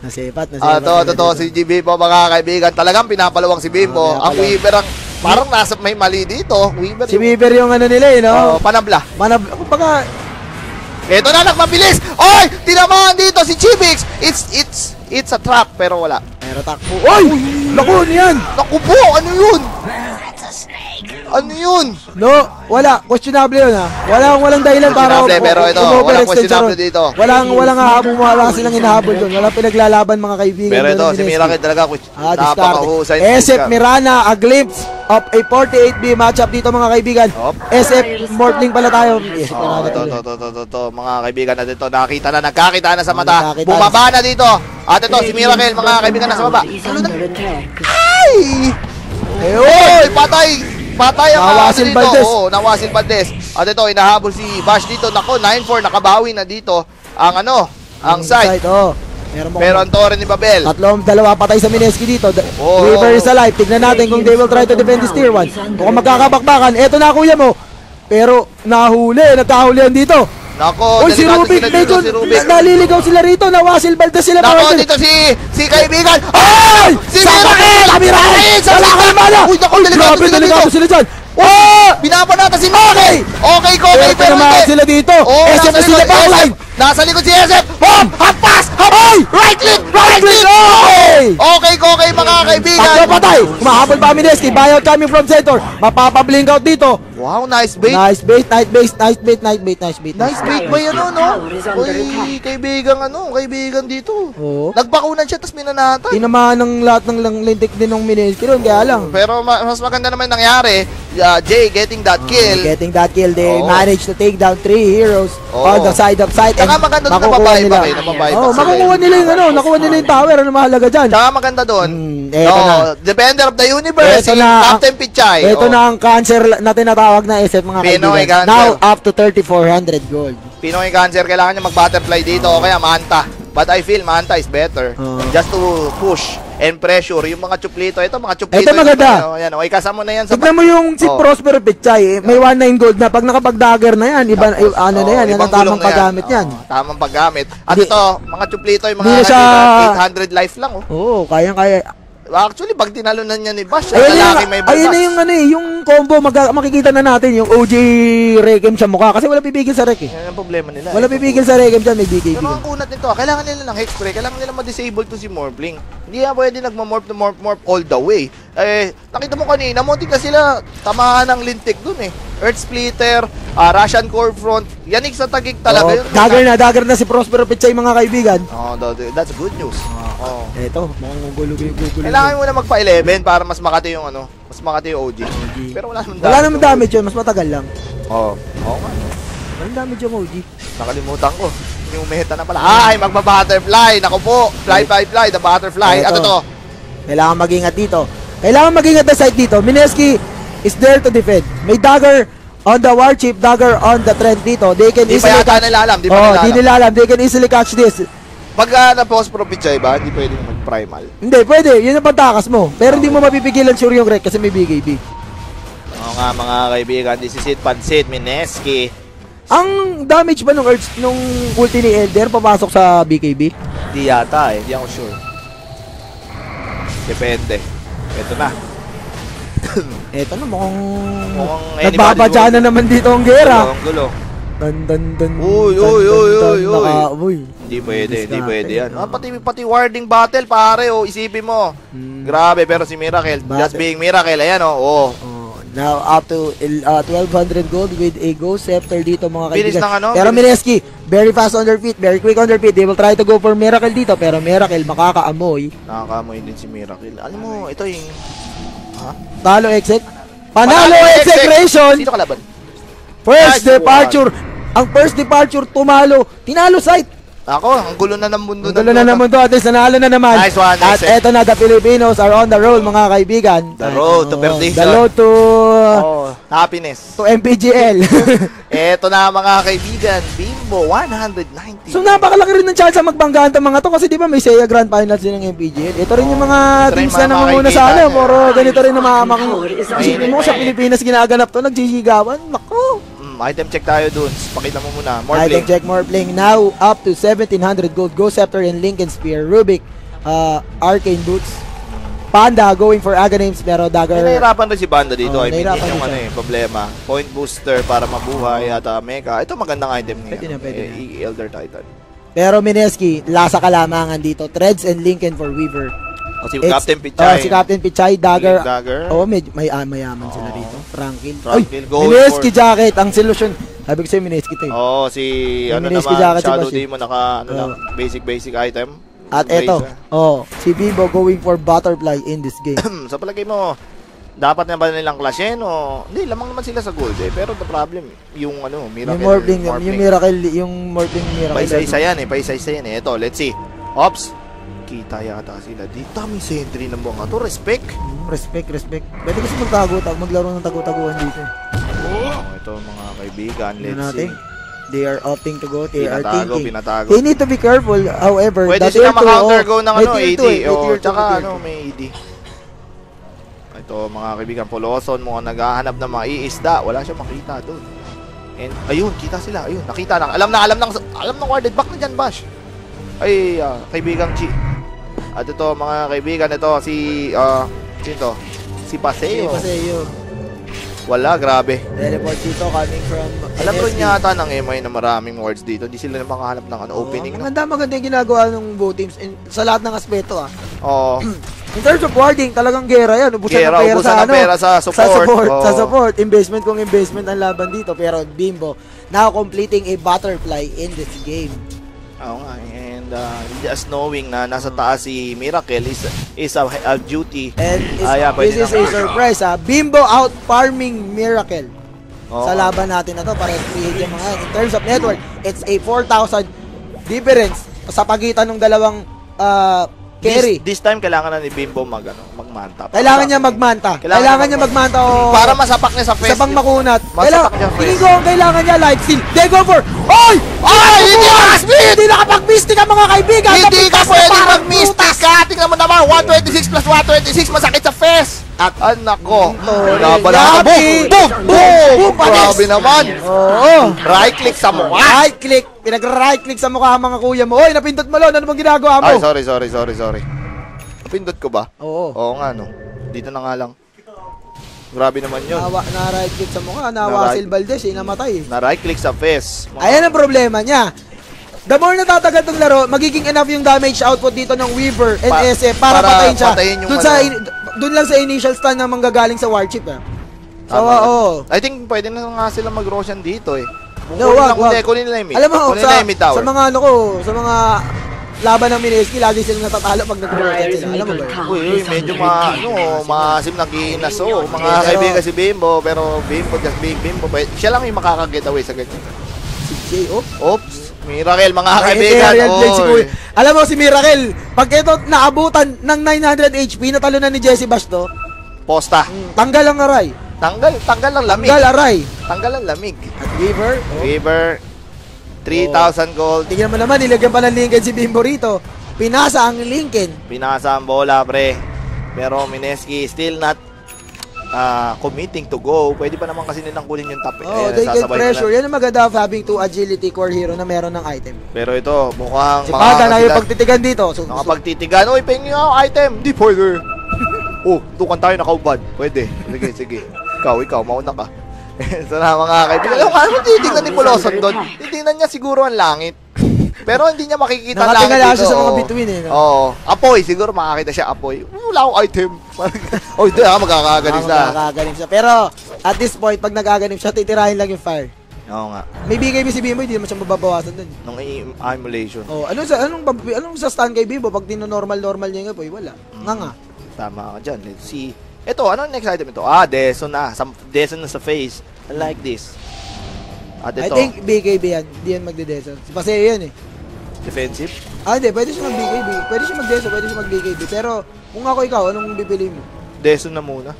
Nasipat, nasipat.
Ah, to, to, to, si G Bimbo, mga kaibigan. Talagang pinapalawang si Bimbo.
Ah,
Ang
pinapalawang.
Weaver ang... Parang nasa may mali dito. Weaver
Si
yung...
Weaver yung ano nila eh,
Oh,
no?
panabla.
Manab, kumbaga,
Ito na, nagmabilis! Oy! Tinamaan dito si Chibix! It's, it's, it's a trap, pero wala.
pero takbo. Oy! Naku, ano yan?
Naku po! Ano yun? Ano yun?
No, wala. Questionable yun ha. Walang walang dahilan para
Questionable, pero ito,
umover
walang
extension
questionable dito.
Walang walang hahabol, wala silang hinahabol doon. Walang pinaglalaban mga kaibigan.
Pero ito, si
ni.
Miracle talaga,
Ah,
napakahusay.
discard. SF Mirana, a glimpse of a 48B matchup dito mga kaibigan.
Op.
SF Mortling pala tayo. Yes,
Oh, ito, ito, ito, ito, ito, mga kaibigan natin ito, nakita na, nagkakita na sa
Oh,
mata, bumaba na dito. At ito, si Miracle, mga kaibigan nasa baba. Ano na? Ay!
Eh,
Oy, patay! Patay ang
Nawasil
dito.
Valdez.
Oo, nawasil Valdez. At ito, inahabol si Bash dito. Nako, 9-4, nakabawi na dito ang ano, ang side.
Oh. Meron
Pero ang torre ni Babel.
Tatlong, dalawa patay sa Mineski dito.
Oo.
Weaver is alive. Tignan natin kung they will try to defend this tier 1. Mukhang magkakabakbakan. Eto na kuya mo. Pero nahuli. Nagkahulihan dito.
Nako,
Uy, si Rubik.
sila
Medyo
si Rubik.
naliligaw sila rito. Nawasil Valdez sila.
Nako,
mga-
dito si si kaibigan.
Ay!
Si Miracle!
Sa Miracle!
Sa
Wala kang mana!
Uy, naku,
Uy,
delikado sila
delikado
dito.
sila dyan. Oh!
Binabanata si Miracle. Okay, ko,
Pero
okay, pero hindi.
sila dito. SF
nasa
na sila backline.
Nasa likod si SF. Boom! Hampas!
Ay!
Right click!
Right click! Okay!
Okay, okay mga kaibigan!
Tatlo patay! Humahabol pa Mineski. Buyout coming from center. Mapapablink out dito.
Wow, nice bait!
Nice bait, nice bait, nice bait, nice bait, nice bait.
Nice bait ba yun, no? Uy, kaibigan ano, kaibigan dito.
Oo.
Nagbakunan siya, tapos minanatan.
Tinamaan ng lahat ng lang- lintik din ng Mineski ron. Kaya lang.
Pero ma- mas maganda naman nangyari, uh, Jay getting that kill.
Getting that kill, they managed to take down three heroes on the side of side.
Tsaka maganda doon nababayback
nila.
eh, nababayback
Oo,
sila
makukuha nila yung ano, nakuha nila yung tower. Ano mahalaga dyan?
Tsaka maganda doon,
Hmm, eto
no,
na.
Defender of the Universe,
Eto
si
na.
Captain Pichay.
Ito
Oh.
na ang cancer na tinatawag na SF mga
Pinoy
kaibigan.
cancer.
Now up to 3,400 gold.
Pinoy Cancer, kailangan niya mag-butterfly dito o kaya Manta. But I feel Manta is better.
Oo.
Just to push and pressure yung mga chuplito. Ito, mga chuplito.
Ito maganda.
mga- oh, Yan, okay, kasama na yan sa...
Tignan mo yung si
Oh.
Prosper Pichay, eh, may 19 gold na. Pag nakapag-dagger na yan, iba,
Tapos,
ano na
oh,
yan, yan
ibang
ang tamang
na yan.
paggamit yan.
Oh, tamang paggamit. At
Hindi-
ito, mga chuplito yung mga
na siya-
kaibigan, 800 life lang. Oh.
Oo, kayang-kaya.
Actually, pag tinalunan niya ni Bash,
Ayun
lalaki
yung,
may
ayun na
balbas.
yung ano eh, yung combo, mag- makikita na natin yung OG Rekem sa mukha. Kasi wala pipigil sa Rek eh.
Yan ang problema nila.
Wala
eh.
pipigil sa Rekem dyan, may BKB.
Pero ang kunat nito, ah, kailangan nila ng Hexprey, kailangan nila ma-disable to si Morphling. Hindi yan pwede nagma-morph na morph morph all the way. Eh, nakita mo kanina, muntik na sila tamaan ng lintik dun eh. Earth Splitter, ah, Russian Core Front, yanig sa tagig talaga.
Oh,
yun.
dagger na, dagger na si Prosper Pichay mga kaibigan.
Oh, tha- that's good news. Oh.
Eto, mukhang gugulo gugulo.
Kailangan mo na magpa-11 para mas makati yung ano, mas makati yung OG. Pero wala naman
Wala namang damage yun, mas matagal lang.
Oo. Oh. Oo nga.
Walang damage yung OG.
Nakalimutan ko. Yung meta na pala. Ay, magba-butterfly. Naku po. Fly, fly, fly. The butterfly.
Eto.
Ano to?
Kailangan mag-ingat dito. Kailangan mag-ingat na side dito. Mineski is there to defend. May dagger on the war chip, dagger on the trend dito. They can
Di
easily catch.
nila alam. Di pa
Oh,
nila
di nila alam. They can easily catch this.
Pag uh, na-post profit siya, iba, hindi pwedeng mag-primal.
Hindi, pwede. Yun ang pantakas mo. Pero hindi mo mapipigilan sure yung wreck kasi may BKB.
Oo nga mga kaibigan, this is it, Pansit, Mineski.
Ang damage ba nung Earth, nung ulti ni Elder papasok sa BKB?
Di yata eh, hindi ako sure. Depende. Ito na.
Eto na, mukhang...
Mukhang anybody
Nagbabadya na naman dito ang gera.
Ang gulo.
Dan, dan, dan,
Uy, uy, uy, uy, uy.
uy.
Hindi pwede, hindi pwede yan. Ah, pati, pati warding battle, pare, oh, isipin mo.
Hmm.
Grabe, pero si Miracle, just being Miracle, ayan, oh, oh.
Oh, now up to uh, 1200 gold with a Ghost Scepter dito mga
Bilis
kaibigan.
ng ano,
Pero
bilis-
Mineski, very fast on their feet, very quick on their feet. They will try to go for Miracle dito pero Miracle makakaamoy.
Nakakamoy din si Miracle. Alam mo, ito yung... Ha?
Talo exec. Panalo execration.
Sino kalaban?
First departure. Ang first departure tumalo. Tinalo site.
Ako, ang gulo na ng mundo.
Ang gulo na naman to. At least nanalo na naman.
Nice one,
At
nice.
eto na, the Filipinos are on the roll mga kaibigan.
The road to
Oo,
perdition.
The road to...
Oh, happiness.
to MPGL.
Eto na mga kaibigan, Bimbo 190.
So napakalaki rin ng chance sa magbanggaan ng mga to kasi di ba may SEA Grand Finals din ng MPGL. Ito rin yung mga
Ito rin
teams
mga
na
makikita
sa ano, puro ganito rin na.
May-
Isipin mo sa Pilipinas ginaganap to, nagsisigawan. Nako.
Item check tayo dun. Pakita mo muna. More
I
play.
can check more playing now up to 1700 gold. Go Scepter and Lincoln Spear. Rubik, uh, Arcane Boots. Panda going for Aghanim's pero dagger.
May nahirapan rin si Banda dito.
Oo,
I mean, yun yung ano eh, problema. Point booster para mabuhay at uh, mecha. Ito magandang item niya.
Pwede na, pwede na.
Eh, Elder Titan.
Pero Mineski, lasa kalamangan dito. Threads and Lincoln for Weaver.
O si
It's-
Captain
Oh,
Pichay.
si Captain Pichay, dagger.
Dagger.
Oo, may, may ah, mayaman sila dito. Tranquil.
Tranquil,
Ay, Mineski
for-
jacket. Ang solusyon. Sabi ko sa'yo, Mineski to eh.
Oh, si ano
Mineski
naman,
jacket si
Shadow
eh.
Demon naka ano
Oo.
lang, basic basic item.
At
Razor.
eto, oh, si Bibo going for butterfly in this game.
sa palagay mo, dapat na ba nilang klasyen o hindi lamang naman sila sa gold eh. Pero the problem, yung ano, miracle.
yung Morphling, yung Miracle, yung Morphling Miracle.
Paisa-isa yan eh, paisa-isa yan eh. Ito, let's see. Ops, kita yata sila. Di dami sentry ng mga to. Respect.
Mm, Respect, respect. Pwede kasi magtago, tag- maglaro ng tago-taguan dito. eh.
Oh, ito mga kaibigan,
Ano
let's
natin?
see.
They are opting to go. They are
Pinatago,
thinking.
pinatago.
They need to be careful. However,
Pwede sila
oh,
go ng ano,
tier
80.
two eh, may
Oh, tsaka ano, may 80. Ito mga kaibigan, Poloson, mukhang naghahanap ng mga iisda. Wala siya makita doon. And ayun, kita sila. Ayun, nakita na. Alam na, alam ng alam ng warded back na dyan, Bash. Ay, ah, kaibigang Chi. At ito mga kaibigan, ito si ah, sino to? Si Paseo.
Paseo.
Wala, grabe.
Teleport dito coming from
Alam ko niya ata ng MI na maraming wards dito. Hindi sila makahanap ng ano, opening. No?
Maganda, maganda yung ginagawa ng both teams in, sa lahat ng aspeto ah.
Oo.
In terms of warding, talagang gera yan. Ubusan
Gera,
ng pera
ubusan
sa
ng
ano.
pera sa support.
Sa support,
Oo.
sa support. Investment kung investment ang laban dito. Pero Bimbo, now completing a butterfly in this game.
Oo nga. And uh, just knowing na nasa taas si Miracle is, is a, a duty.
And is,
Ah, yeah,
this is a surprise ha. Bimbo out farming Miracle.
Oo.
Sa laban natin na to para create yung mga yan. In terms of network, it's a 4,000 difference sa pagitan ng dalawang uh, carry.
This, this time kailangan na ni Bimbo mag ano, magmanta.
Kailangan niya magmanta.
Kailangan
Kailangan,
niya
magmanta o
Para masapak niya sa face.
isa pang makunat.
Masapak niya face.
tingin ko ang kailangan niya life steal. They go for, Oy!
Ay! Hindi nakaspeed!
Hindi nakapag-mystic ang mga kaibigan.
Hindi ka pwede
prutas.
ka! Tingnan mo naman, 126 plus 126, masakit sa face! At anak ko,
Tol,
laban na
Yapi!
boom! Boom! Boom! Grabe naman!
Oo.
Right click sa mukha!
Right click. Pinag-right click sa mukha mga kuya mo. Oy, napindot mo lon. Ano bang ginagawa mo?
Ay, sorry, sorry, sorry, sorry. Napindot ko ba?
Oo.
Oo nga, no. Dito na nga lang. Grabe naman yun.
Nawa, na right click sa mukha.
Na
Nawa
right-
Sil Valdez. Eh, namatay eh.
Na right click sa face. Mga-
Ayan ang problema niya. The more natatagal ng laro, magiging enough yung damage output dito ng Weaver and
Pa-
SF para,
para
patayin siya.
patayin yung
Dun, sa, dun lang sa initial stun na manggagaling sa Warchip. Eh. So,
Tama.
oo.
I think pwede na nga sila mag-Roshan dito eh.
No,
Kunin
wag,
lang-
wag.
Kunin nila yung mid.
Alam mo,
kunin
sa,
nila yung mid tower.
sa mga ano ko, sa mga laban ng Mineski, lagi silang natatalo pag nag-Roshan sila. Alam mo ba yun?
Uy, uy, medyo ma, ano, maasim na kinaso. Mga
Pero-
kaibigan si Bimbo, pero Bimbo, just big Bimbo. pwede- Siya lang yung makaka-get away sa ganyan.
Si Jay, oh.
Oops, Miracle, mga kaibigan.
Blade si. Kuya. Alam mo si Miracle, pag ito naabutan ng 900 HP, natalo na ni Jesse Bash to.
Posta.
Tanggal ang aray.
Tanggal, tanggal ang lamig.
Tanggal aray.
Tanggal ang lamig.
At Weaver, oh.
River, 3,000 gold.
Tingnan mo naman, nilagyan pa ng Lincoln si Bimbo rito. Pinasa ang Lincoln.
Pinasa ang bola, pre. Pero Mineski still not ah, committing to go. Pwede pa naman kasi nilang kunin yung top.
Oh,
eh,
they get pressure. Yan ang maganda of having two agility core hero na meron ng item.
Pero ito, mukhang
Si Pada na yung pagtitigan dito. So,
Nakapagtitigan. Uy, pengi nga item. Di pwede. oh, tukan tayo nakaubad. Pwede. Sige, sige. Ikaw, ikaw, mauna ka. so na mga kaibigan. Mo, ano titignan ni Poloson doon? Titignan niya siguro ang langit. Pero hindi niya makikita ang langit
Nakatingala siya sa mga
oo.
bituin eh. No?
Oo. Apoy, siguro makakita siya apoy. Wala akong item. oh, hindi ah, magkakagaling
Ah,
sa.
Makakaganim siya. Pero, at this point, pag nagaganim siya, titirahin lang yung fire.
Oo nga.
May BKB si Bimbo, hindi naman siya mababawasan dun.
Nung emulation.
Oh, ano sa anong anong sa stun kay Bimbo pag tino-normal normal niya nga po, wala. Nga nga.
Tama ka dyan. Let's see. Ito, ano next item ito? Ah, Deso na. Some, Deso na sa face. I like this. At
I
ito,
think BKB yan, hindi yan magde-deso. Si Paseo yan eh.
defensive.
Ah, hindi, pwede siya mag-BKB. Pwede siya mag-deso, pwede siya mag-BKB. Pero, kung ako ikaw, anong bibili mo?
Deso na muna.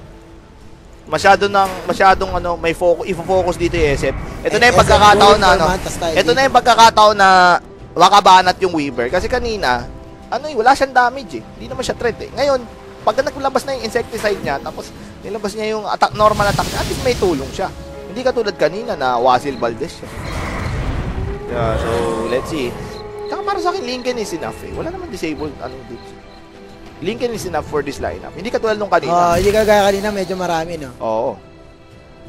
Masyado nang masyadong ano, may focus, i-focus dito yung SF. Ito na yung
Eh,
pagkakataon na ano. Ito na yung pagkakataon na makabanat yung Weaver kasi kanina ano eh, wala siyang damage eh. Hindi naman siya threat eh. Ngayon, pag naglabas na yung insecticide niya tapos nilabas niya yung attack normal attack niya, at least may tulong siya. Hindi katulad kanina na Wasil Valdez siya. Yeah, so let's see. Tsaka para sa akin, Lincoln is enough eh. Wala naman disabled ano dito. Lincoln is enough for this lineup. Hindi katulad nung kanina.
Oh, hindi kagaya kanina, medyo marami, no?
Oo.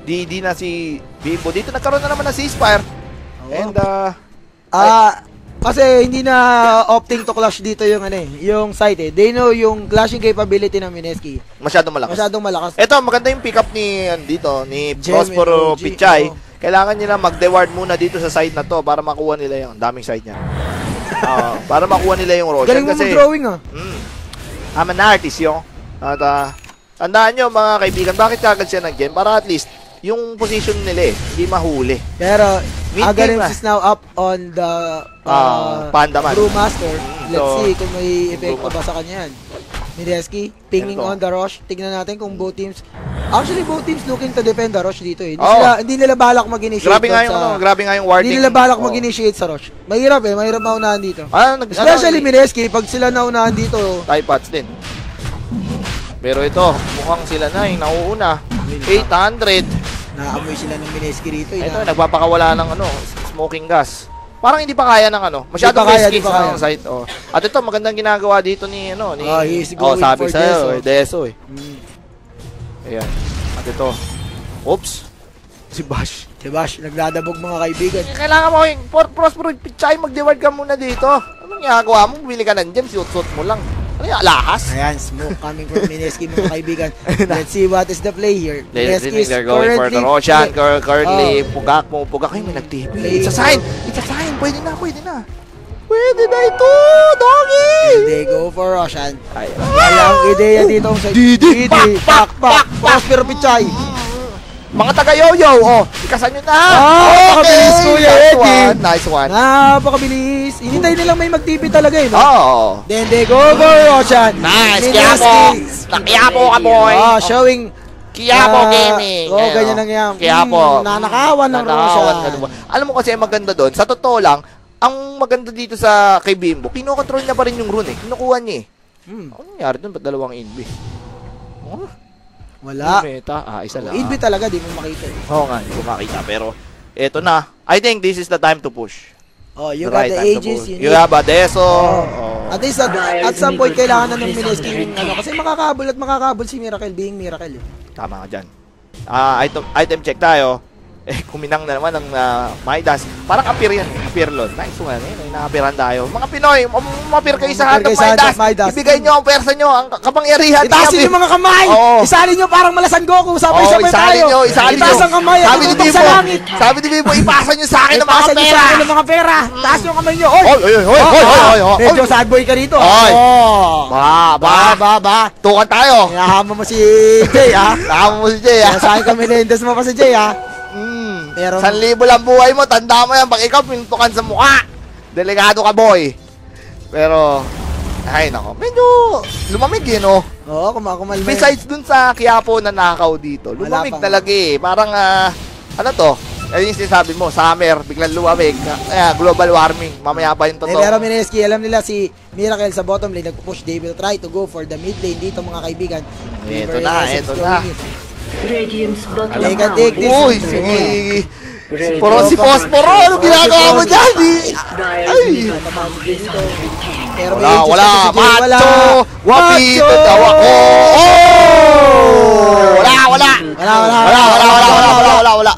Di, di na si Bimbo. Dito nagkaroon na naman ng ceasefire.
Oo.
And, uh,
Ah, kasi hindi na opting to clash dito yung ano eh, yung site eh. They know yung clashing capability ng Mineski.
masyadong malakas.
Masyadong malakas.
Ito, maganda yung pick up ni, ano, dito, ni Prospero
OG,
Pichay.
oo.
Kailangan nila mag-deward muna dito sa site na to para makuha nila yung daming site niya. Oo, para makuha nila yung Roshan.
Galing mo
Kasi,
mag-drawing ah.
mm, I'm an artist, yung. At, uh, tandaan nyo, mga kaibigan, bakit kagad siya nag-gem? Para at least, yung position nila eh, hindi mahuli.
Pero,
Mid-game
Agarim
na.
is now up on the
Ah,
uh,
Panda Man.
Brewmaster. Let's
So,
see kung may epekto
Brewmaster.
ba sa kanya yan. Mireski, pinging on the rush. Tignan natin kung both teams. Actually, both teams looking to defend the rush dito eh. Hindi,
Oo.
sila, hindi nila balak mag-initiate.
Grabe nga yung,
sa,
ano, grabe nga yung warding.
Hindi nila balak
Oo.
mag-initiate sa rush. Mahirap eh, mahirap maunahan dito.
Ah, nag,
Especially
ano,
Mineski, pag sila naunahan dito,
Typots din. Pero ito, mukhang sila na yung nauuna. 800.
Naamoy sila ng Mineski rito. eh,
Ito,
na-
nagpapakawala ng ano, smoking gas. Parang hindi pa kaya ng ano, masyadong
kaya,
risky sa
kaya.
site. Oh. At ito, magandang ginagawa dito ni, ano, ni...
Ah, he's
oh,
going
sabi
for
sa'yo,
Deso.
eh, Deso eh.
Mm.
Ayan. At ito, Oops. Si Bash.
Si Bash, nagdadabog mga kaibigan.
Kailangan mo yung for Prospero Pichay, mag-deward ka muna dito. Anong ginagawa mo? Bili ka ng gems, suot-suot mo lang. Ano yung alahas?
Ayan, smoke coming from Mineski mga kaibigan. Let's see what is the play here. Mineski is
they're going for the
currently-
Roshan, cur- currently,
Oh.
pugak mo, pugak. Ay, may nag-TP. It's a sign! It's a sign! Pwede na, pwede na. Pwede na ito, doggy!
They go for Roshan.
Ay,
Walang ideya dito
Didi!
Pak, pak, pak! Prospero Pichay!
Mga taga-yo-yo, oh, ikasan nyo na!
Ah, pakabilis, Kuya
nice
Eddie.
one, nice one.
Napakabilis! Hinintay nilang may mag-TV talaga eh, no?
Oh,
Then they go for Roshan.
nice,
Mineski.
kaya po, nakaya po ka, boy.
Ah, showing
Kaya po,
Ah,
gaming.
oo, ganyan
oh.
lang yan.
Kaya
Mm, nanakawan ng Roshan.
ka. Alam mo kasi ang maganda doon, sa totoo lang, ang maganda dito sa kay Bimbo, kinokontrol niya pa rin yung rune eh. Kinukuha niya eh.
Hmm,
Ano nangyari doon? Ba't dalawang inbi? Oh,
wala.
Meta. Ah, isa lang.
Idbit talaga, di mo makita. eh.
Oo nga, hindi ko makita. Pero, eto na. I think this is the time to push.
Oh, you
The
got
right
the ages, you
You have Adeso.
Oh.
Oh.
At least at, at some point kailangan na ng Mineski yung ano kasi makakabol at makakabol si Miracle being Miracle. Eh.
Tama ka dyan. Ah, item, item check tayo. Eh, kuminang na naman ng uh, Midas. Parang appear yan. eh. Appear lord. Nice one. Eh, na-appearan tayo. Mga Pinoy, um, umapir kayo sa Hand of Midas.
Midas.
Ibigay nyo ang persa nyo, ang kapangyarihan.
Itasin yung mga kamay!
Oo.
Isalin nyo parang malasan Goku!
Oh,
Sabay-sabay tayo!
nyo, isalin
Itaas
nyo.
ang kamay
Sabi ni Bibo, sabi ni Bibo, ipasa nyo sa akin ng mga
Itasan nyo sa
pera.
ng mga pera! Taas yung kamay nyo! Oy!
Oy, oy, oy, oy, oy,
ah, Medyo sad boy ka rito.
Oy.
Oh.
Ba,
Ba,
ba,
ba,
tukan tayo.
Hinahama mo si Jay, ha?
Tama mo si Jay, ah.
Saan ka Melendez mo pa si Jay, ha? Pero-
San libo lang buhay mo, tanda mo yan. Pag ikaw, pintukan sa mukha. Delikado ka, boy. Pero, ay nako, medyo lumamig eh, no?
Oo, kumakumalma. yun.
Besides dun sa Quiapo na nakaw dito,
Wala
lumamig talaga eh. Parang, ah, ano to? Ayun yung sinasabi mo, summer, biglang lumamig. Kaya, global warming. Mamaya pa yung
Eh,
totoo.
pero Mineski, alam nila si Miracle sa bottom lane, nagpo-push. They will try to go for the mid lane dito, mga kaibigan.
Eto na, eto na.
In.
Radiant's bottom
Take a
tower
take this.
Uy,
is
si...
Ready.
Poro si Posporo, ano ginagawa mo dyan? Ay! Wala, wala.
si.
Macho! Wapi! Tatawa ko! Oh! Wala, wala!
Wala, wala,
Wala, wala, wala, wala, wala, wala, wala.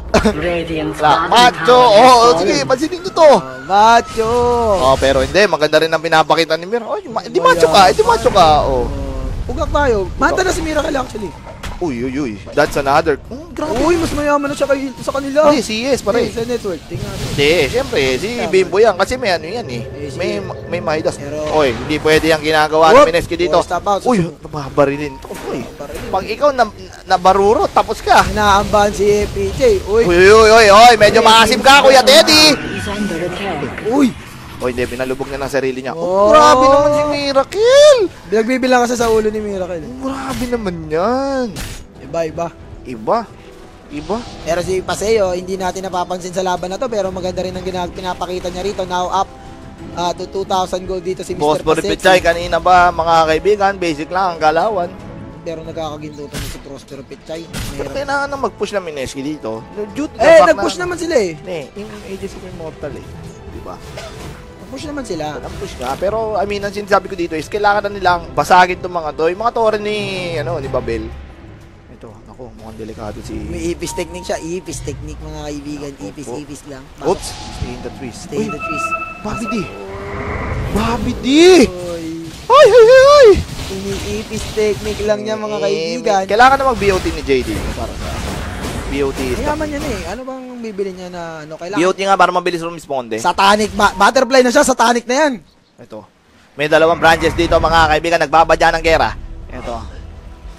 Wala.
bottom
Macho!
tower
Oh,
is
oh, sige, pansinin nyo to.
Oh, Macho!
Oh, pero hindi, maganda rin ang pinapakita ni Mir. Oh, ma- di macho ka, di macho ka. Oh.
Oh, Ugak tayo. Mata na si Miracle actually.
Uy, uy, uy. That's another. Mm, grabe.
Uy, mas mayaman na siya kay, sa kanila.
Hindi, si Yes, pare.
Eh, sa network. Tingnan natin.
Hindi, siyempre, si Bimbo yan. Kasi may ano yan eh.
Eh.
May, may.
Pero-
Oy, hindi pwede yung ginagawa ni Mineski dito.
Oh.
Uy, nababarilin to. Uy, pag ikaw na, nabaruro, tapos ka.
Inaambahan si PJ. Uy,
Uy, uy, uy, uy, uy, medyo maasim ka, Kuya Teddy.
uy.
Oy, hindi, pinalubog na ng sarili niya.
Oh.
Oh, grabe naman si Miracle.
Nagbibilang kasi sa ulo ni Miracle.
Grabe naman yan.
Iba, iba.
Iba. Iba.
Pero si Paseo, hindi natin napapansin sa laban na to, pero maganda rin ang ginag pinapakita niya rito. Now up ah, to 2,000 gold dito si
Boss
Mr.
Boripichay,
Pasexi.
kanina ba, mga kaibigan, basic lang ang galawan.
Pero nagkakagintutan si Prospero Pichay.
Pero kailangan na mag-push na Mineski dito. Due to the
Eh, nag-push
na,
naman sila eh.
Hindi, yung Aegis of Immortal eh. Di
Nag-push naman sila.
Nag-push nga. Pero, I mean, ang sinasabi ko dito is, kailangan na nilang basagin itong mga to. Yung mga tore ni, ano, ni Babel. Ito, ako, mukhang delikado si...
May ipis technique siya. Ipis technique mga kaibigan. Ipis,
Opo.
ipis lang.
Oops! Stay in the trees.
Stay in
Uy,
the trees.
Bobby D! Bobby D! Ay, ay, ay, ay!
Ini-ipis technique lang niya mga kaibigan.
Kailangan na mag-BOT ni JD. Para sa The...
Mayaman yan eh. Ano bang bibili niya na ano? Kailangan.
BOT nga para mabilis rumisponde.
Satanic. Ba- butterfly na siya. Satanic na yan.
Ito. May dalawang branches dito mga kaibigan. Nagbabadya ng gera. Ito.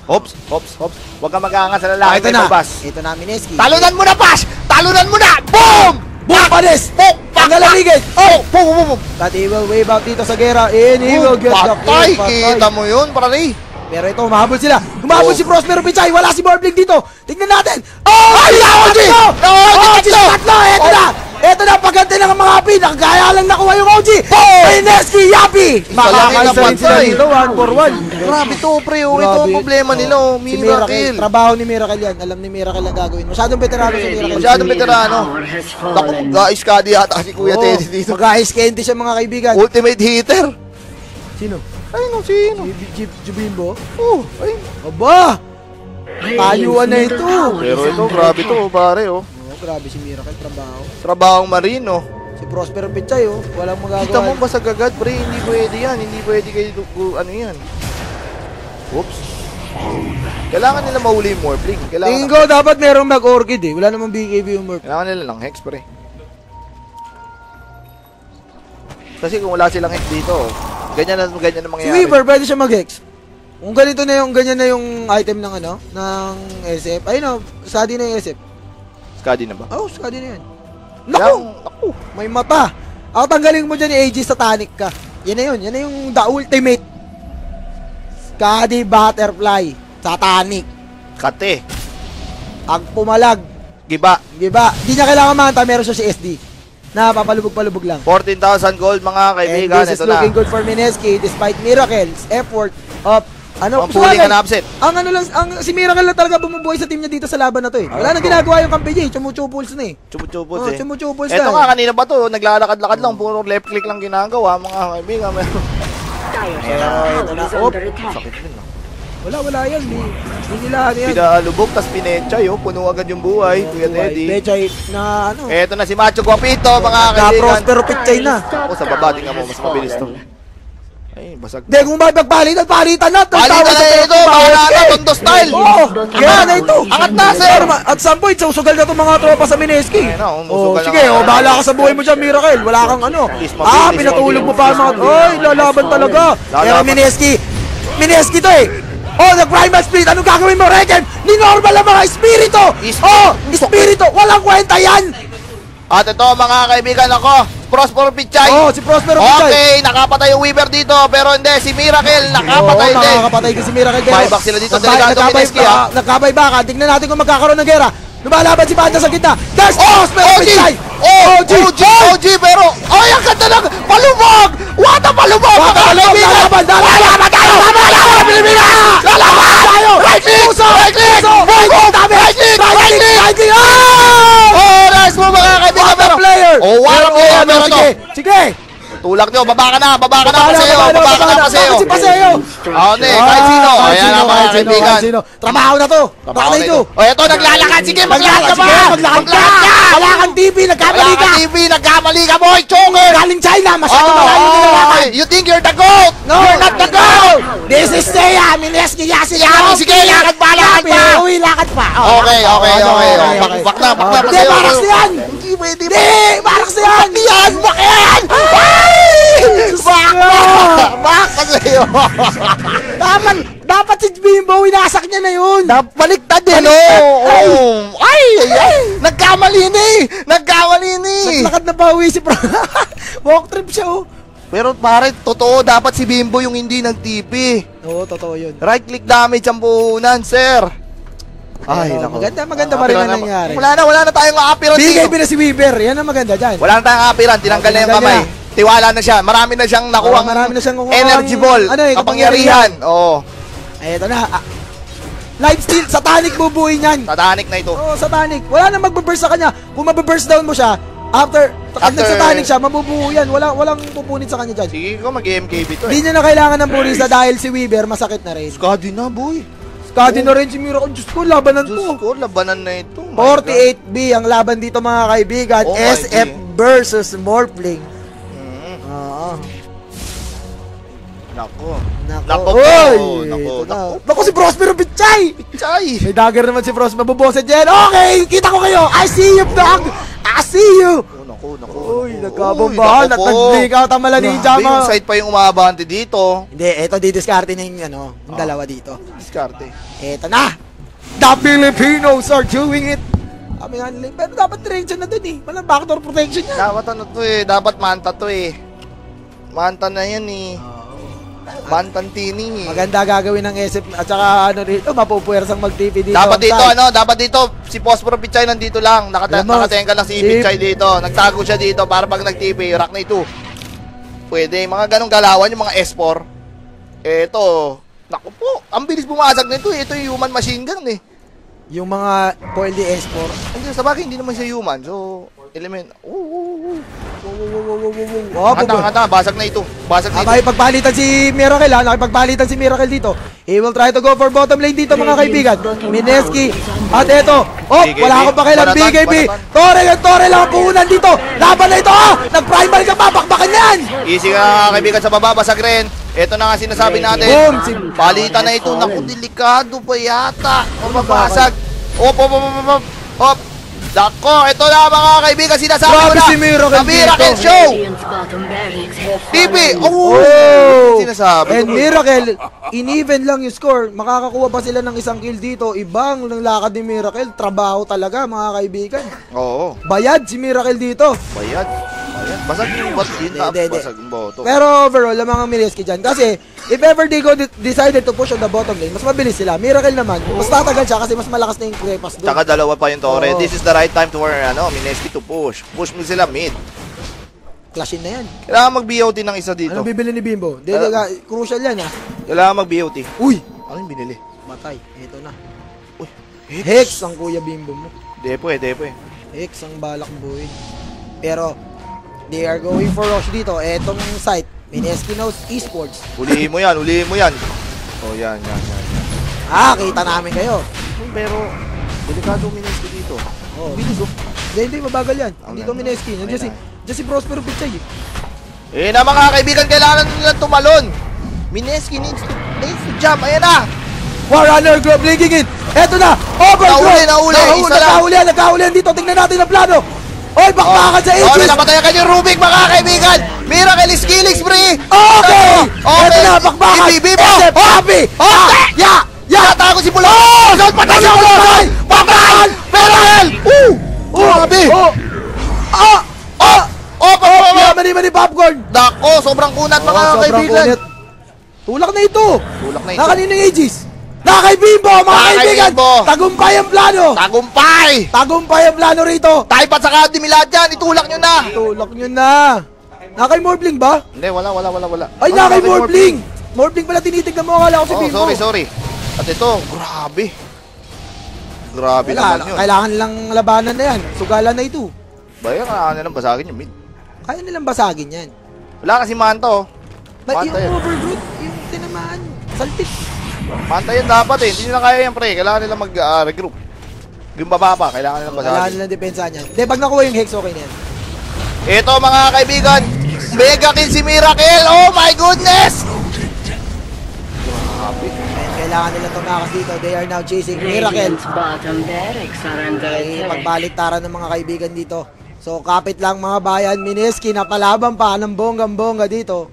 Hops, hops, hops. Huwag ka mag-aangat sa lalaki.
Ah, ito na.
balbas.
Ito na, Mineski.
Talunan mo na, Pash! Talunan mo na! Boom!
Boom! Panis!
Pok!
Pangalaligid!
Oh! Boom, boom, boom!
That he will wave out dito sa gera. And he will get the
Patay!
kill.
Kita mo yun, pare.
Pero ito, humahabol sila. Humahabol
Oh.
si Prospero Pichay. Wala si Borbling dito. Tignan natin. Oh!
Ay, OG!
No!
OG,
OG
tatlo!
sa tatlo! Ito
Oh.
na! Ito na, pagkante ng mga api. Nakagaya lang nakuha yung OG.
Boom!
Mineski Yapi!
Isa lang yung
Makakaisa rin sila dito. One for one.
Grabe to, pre. Oh, ito ang problema nila. Oh,
Si
miracle.
Trabaho ni Miracle yan. Alam ni Miracle ang gagawin. Masyadong veterano si Miracle.
Masyadong veterano.
tower has
Naku,
fallen.
guys, kadi yata si Kuya
Oo,
Teddy dito.
Mag-ice candy siya mga kaibigan.
Ultimate hitter.
Sino?
Ay, no, sino?
Si Jeep Jubimbo?
Oh, ay.
Aba! Tayuan na ito.
Pero ito, grabe to, oh, pare, oh.
Oh, grabe si Miracle, trabaho.
Trabahong marino.
Si Prospero Pichay, oh. Walang magagawa.
Kita mo basag agad, pre. Hindi pwede yan. Hindi pwede kayo, ano yan. Oops. Kailangan nila mahuli yung Morphling. Kailangan,
Tingin ko dapat merong mag-orchid eh. Wala namang BKB yung Murph.
kailangan nila ng Hex, pre. Kasi kung wala silang Hex dito, oh, ganyan na ganyan na
Si
mangyayari.
Weaver, pwede siya mag-hex. Kung ganito na yung, ganyan na yung item ng ano, ng SF. Ayun o, study na yung SF.
Skadi na ba?
Oh, study na yan. Naku!
Naku!
May mata! Ako tanggalin mo dyan yung Aegis Satanic ka. Yan na yun, yan na yung the ultimate. Skadi Butterfly. Satanic.
Kate.
Ang pumalag.
Giba.
Diba? Di niya kailangan manta, meron siya si SD. Na papalubog-palubog lang.
14,000 gold mga
And
kaibigan.
this is
Ito na.
looking good for Mineski despite miracles, effort of ano,
Pampuli ka na upset.
Ang ano lang, ang si Miracle lang talaga bumubuhay sa team niya dito sa laban na to eh. Wala nang ginagawa yung kampi niya, eh. chumuchupuls na eh.
Chubut-chubut
Oh,
eh.
chumuchupuls
Ito
na.
nga, kanina ba to? Naglalakad-lakad lang. Puro left click lang ginagawa mga kaibigan. Meron.
Dire's
ito na.
attack.
Sakit din ah.
Wala, wala yan. Di, di nila ano yan.
Pinalubog, tas pinetsa yun. Puno agad yung buhay. Kuya Teddy.
Bechay na ano.
Eto na si Macho Guapito, mga kaibigan.
Prospero Pichay na.
Ako sa baba, tingnan mo. Mas mabilis to. Ay, basag.
Hindi, kung magpagpalitan, palitan na.
Palitan na ito, bahala na, Tondo style.
Oo, kaya na ito.
Angat na, sir.
At some point, susugal na itong mga tropa sa Mineski. Oh,
na
sige, oh, bahala ka sa buhay mo dyan, Miracle. Wala kang ano. Ah, pinatulog mo pa mga... Oy, lalaban talaga.
Lalaban.
Mineski, Mineski to eh. Oh, the primal spirit. Anong gagawin mo, Regen? Ni normal ang mga espiritu.
Is-
Oh, espiritu. Walang kwenta yan.
At ito, mga kaibigan ako. Prospero Pichay.
Oh, si Prospero Pichay.
Okay, nakapatay yung Weaver dito. Pero hindi, si Miracle, nakapatay din.
nakakapatay din si Miracle. Pero,
Buyback sila dito, delikado Mineski, ah,
Nagkabay baka. Tingnan natin kung magkakaroon ng gera. Lumalaban si Banda sa gitna. There's
Oh,
Prospero
OG! OG! OG! OG! Pero, ay, ang ganda ng palubog! What a palubog!
Wata
mga
palubog! Lalaban! Lalaban!
Tayo! Lalaban! Pilipinas! Lalaban tayo! Right click!
Puso!
Right click! Right click! Right click!
Right click! Right click! Ah!
Oh, nice mo mga kaibigan!
What a
Pero,
player!
Oh, what a
Pero,
player! Pero
Sige!
Tulak nyo, baba ka na! Baba ka na!
Na,
Paseo!
baba na,
ka na!
na.
Paseo!
Bakit si Paseo?
Oh, ne, kahit sino!
Ah,
Ayan na mga kaibigan!
Trabaho na to!
Trabaho
na
na
ito!
ito. Oh, eto, naglalakad! Sige, maglakad ka ba?
Maglakad ka! Wala kang TV! Nagkamali ka!
ka TV! Nagkamali ka, boy! Choker!
Galing China! Masyado
Oh,
malayo yung nilawakan!
you think you're the GOAT?
No!
You're not the GOAT!
This is Seiya! Mineski Yasi!
Yasi, sige, lakad pa, lakad pa!
Uwi, lakad pa!
Okay, okay, okay.
okay,
Bak-
okay.
Bak na, bak na.
Hindi, baras na yan!
Hindi!
Barak na yan!
Yan! Bak yan! Bak na! Bak paseo.
Dapat, dapat si Bimbo, inasak niya na yun!
Baliktad eh, no?
Ay!
Ay! Ay! ay. Nagkamali ni! Nagkamali ni!
Naglakad na bawi si Pro. Walk trip siya, oh.
Pero pare, totoo, dapat si Bimbo yung hindi nag-TP.
Oo, totoo yun.
Right click damage ang puhunan, sir. Ay,
Pero
nako.
maganda, maganda pa rin
apiran
ang
na-
nangyari.
Wala na, wala na tayong apiran
Bigay
dito.
na si Weaver. Yan ang maganda dyan.
Wala na tayong apiran, tinanggal na yung
Tinanggal
kamay.
niya.
Tiwala na siya, marami na siyang nakuha.
Oh, marami na siyang kukuhang-
energy ball,
ano eh,
kapangyarihan. Oo,
Ay, ito na. Ah, live steal, satanic bubuhay niyan.
tatanik na ito.
Oo, satanic. Wala na magbe-burst sa kanya. Kung mabe-burst down mo siya, after,
After-
nagsatanic siya, mabubuo yan. Wala, walang pupunit sa kanya dyan.
Sige ko, mag-MKB to
Hindi
eh.
niya na kailangan ng purisa dahil si Weaver masakit na rin.
Skadi na, boy.
Skadi na rin si Miracle. Diyos ko, labanan
Diyos
to.
ko, labanan na ito. My God.
48B ang laban dito mga kaibigan.
Oh
SF versus Morphling. Oo.
Nako.
Nako.
Nako.
Oy,
Nako, nako.
Nako si Prospero Pichay!
Chay!
May dagger naman si Frost. Mabuboset yan. Okay, kita ko kayo. I see you, dog. I see you.
Oh, nako, nako.
Uy, nagkabombahan at nag-break out ang mala ni Jama.
yung side pa yung umabante dito.
Hindi, eto didiskarte na yung, ano, yung
Ah.
dalawa dito.
Diskarte.
Eto na. The Filipinos are doing it. Kami nga nila, pero dapat direction na dun eh. Walang backdoor protection yan.
Dapat ano to eh, dapat manta to eh. Manta na yan eh. Mantan tini eh.
Maganda gagawin ng SF at saka ano rito, mapupuwersang mag-TP dito.
Dapat dito ano, dapat dito si Posporo Pichay nandito lang. Nakata
Alam mo,
nakatenga lang si
si-
Pichay dito. Nagtago siya dito para pag nag-TP, rack na ito. Pwede, mga ganong galawan yung mga S4. Eto, naku po, ang bilis bumasag nito eh. Ito yung human machine gun eh.
Yung mga foil DS4.
Hindi, sa bagay, hindi naman siya human. So, element, oo, oo, oo.
Wow, wow, wow, wow, wow, wow. Oh,
Handa. Basag na ito. Basag na
Ah,
ito.
makipagpalitan si Miracle ha. Nakipagpalitan si Miracle dito. He will try to go for bottom lane dito mga kaibigan. Mineski. At eto. Oh, wala akong pakialam. BKB. Tore yung Tore lang ang puhunan dito. Laban na ito ha. Nag-primal ka pa. Bakbakan yan.
Easy ka kaibigan sa baba. Basag rin. Ito na nga sinasabi natin.
Boom.
Palitan na ito. Naku, delikado pa yata. O mabasag. Op, op, op, op, op. Op. Dako, ito na mga kaibigan. Sinasabi ko na.
si
Sa Miracle
dito.
Show. TV. Oh.
Oh!
Sinasabi
And. Miracle, in-even lang yung score. Makakakuha pa sila ng isang kill dito. Ibang ng lakad ni Miracle. Trabaho talaga, mga kaibigan.
Oo.
Bayad si Miracle dito.
Bayad. Bayad. Basag yung bot. Yun
Hindi,
na.
hindi, hindi.
Basag yung boto.
Pero overall, ang mga Mireski dyan. Kasi, if ever they go de- decided to push on the bottom lane, mas mabilis sila. Miracle naman, mas tatagal siya kasi mas malakas na yung crepas doon.
Tsaka dalawa pa yung Torre.
Oo.
This is the right time to where, ano, Mineski to push. Push mo sila mid.
Clashin na yan.
Kailangan mag-BOT ng isa dito.
Ano bibili ni Bimbo?
Ah.
di, crucial yan ha.
Kailangan mag-BOT.
Uy!
Ano yung binili?
Matay. Ito na.
Uy,
Hex ang kuya Bimbo mo.
Depo eh, depo eh.
Hex ang balak buuin. Pero, they are going for rush dito. Etong site, Mineski knows esports.
Ulihin mo yan, ulihin mo yan. Oh, yan, yan, yan. yan.
Ah, kita namin kayo.
Pero, delikado Mineski dito.
Oh. Bilis oh. Hindi, hindi, mabagal yan.
Ang
Hindi to. Mineski. Nandiyan si,
May
nandiyan si Prospero Pichay
eh. Na mga kaibigan, kailangan nila tumalon. Mineski needs to, needs to jump. Ayan na.
Warrunner Group linking in. Eto na. Over
Nahuli, nahuli.
Nahuli,
Isa lang.
nagkahuli yan. Nagkahuli yan dito. Tingnan natin ang plano. Oy, bakbakan sa
Oh, may
Aegis.
napatayan ka yung Rubik mga kaibigan. Miracle is killing spree.
Okay.
Okay.
Eto na, bakbakan.
Bibi, bibi.
Ese,
Oh,
Papi.
oh,
Ya, ya.
Natago si Pulo. Oh, Zon, patay si Pulo. Bakbakan. Miracle.
Uh. Oh,
Grabe.
Oh. Ah.
Oh, oh, oh, oh, oh.
mani mani popcorn.
Dako, sobrang kunat mga
Oh,
kaibigan.
Tulak na ito.
Tulak na ito.
Nakaninang Aegis. Nakay Bimbo, mga kaibigan.
Bimbo.
Tagumpay ang plano.
Tagumpay.
Tagumpay ang plano rito.
Type at saka Academy lahat dyan. Itulak nyo na.
Tulak nyo na. Nakay Morbling ba?
Hindi, wala, wala, wala, wala.
Ay, nakay
nakay
Morbling. Morbling pala tinitignan mo. Akala ko si
Oh,
Bimbo.
sorry, sorry. At ito, grabe. Grabe
Wala,
naman yun.
kailangan lang labanan na yan. Sugalan na ito.
Bayan ka na lang basagin yung mid.
Kaya nilang basagin yan.
Wala kasi manta oh.
But
Manta
yung
yan.
overgrowth, yung tinamaan, salpit.
Manta yan dapat eh. Hindi nila kaya yan pre. Kailangan nila mag-regroup. yung baba pa, kailangan nila
Kailangan
basagin.
nilang depensa niyan. Hindi, pag nakuha yung Hex, okay na yan.
Ito mga kaibigan, mega kill si Miracle. Oh my goodness! Grabe.
Kailangan nila tumakas dito. They are now chasing Miracle.
Radiant's bottom barracks are under
Ay,
attack.
pagbaliktaran ng mga kaibigan dito. So, kapit lang mga bayan. Mineski, napalaban pa ng bonggang-bongga dito.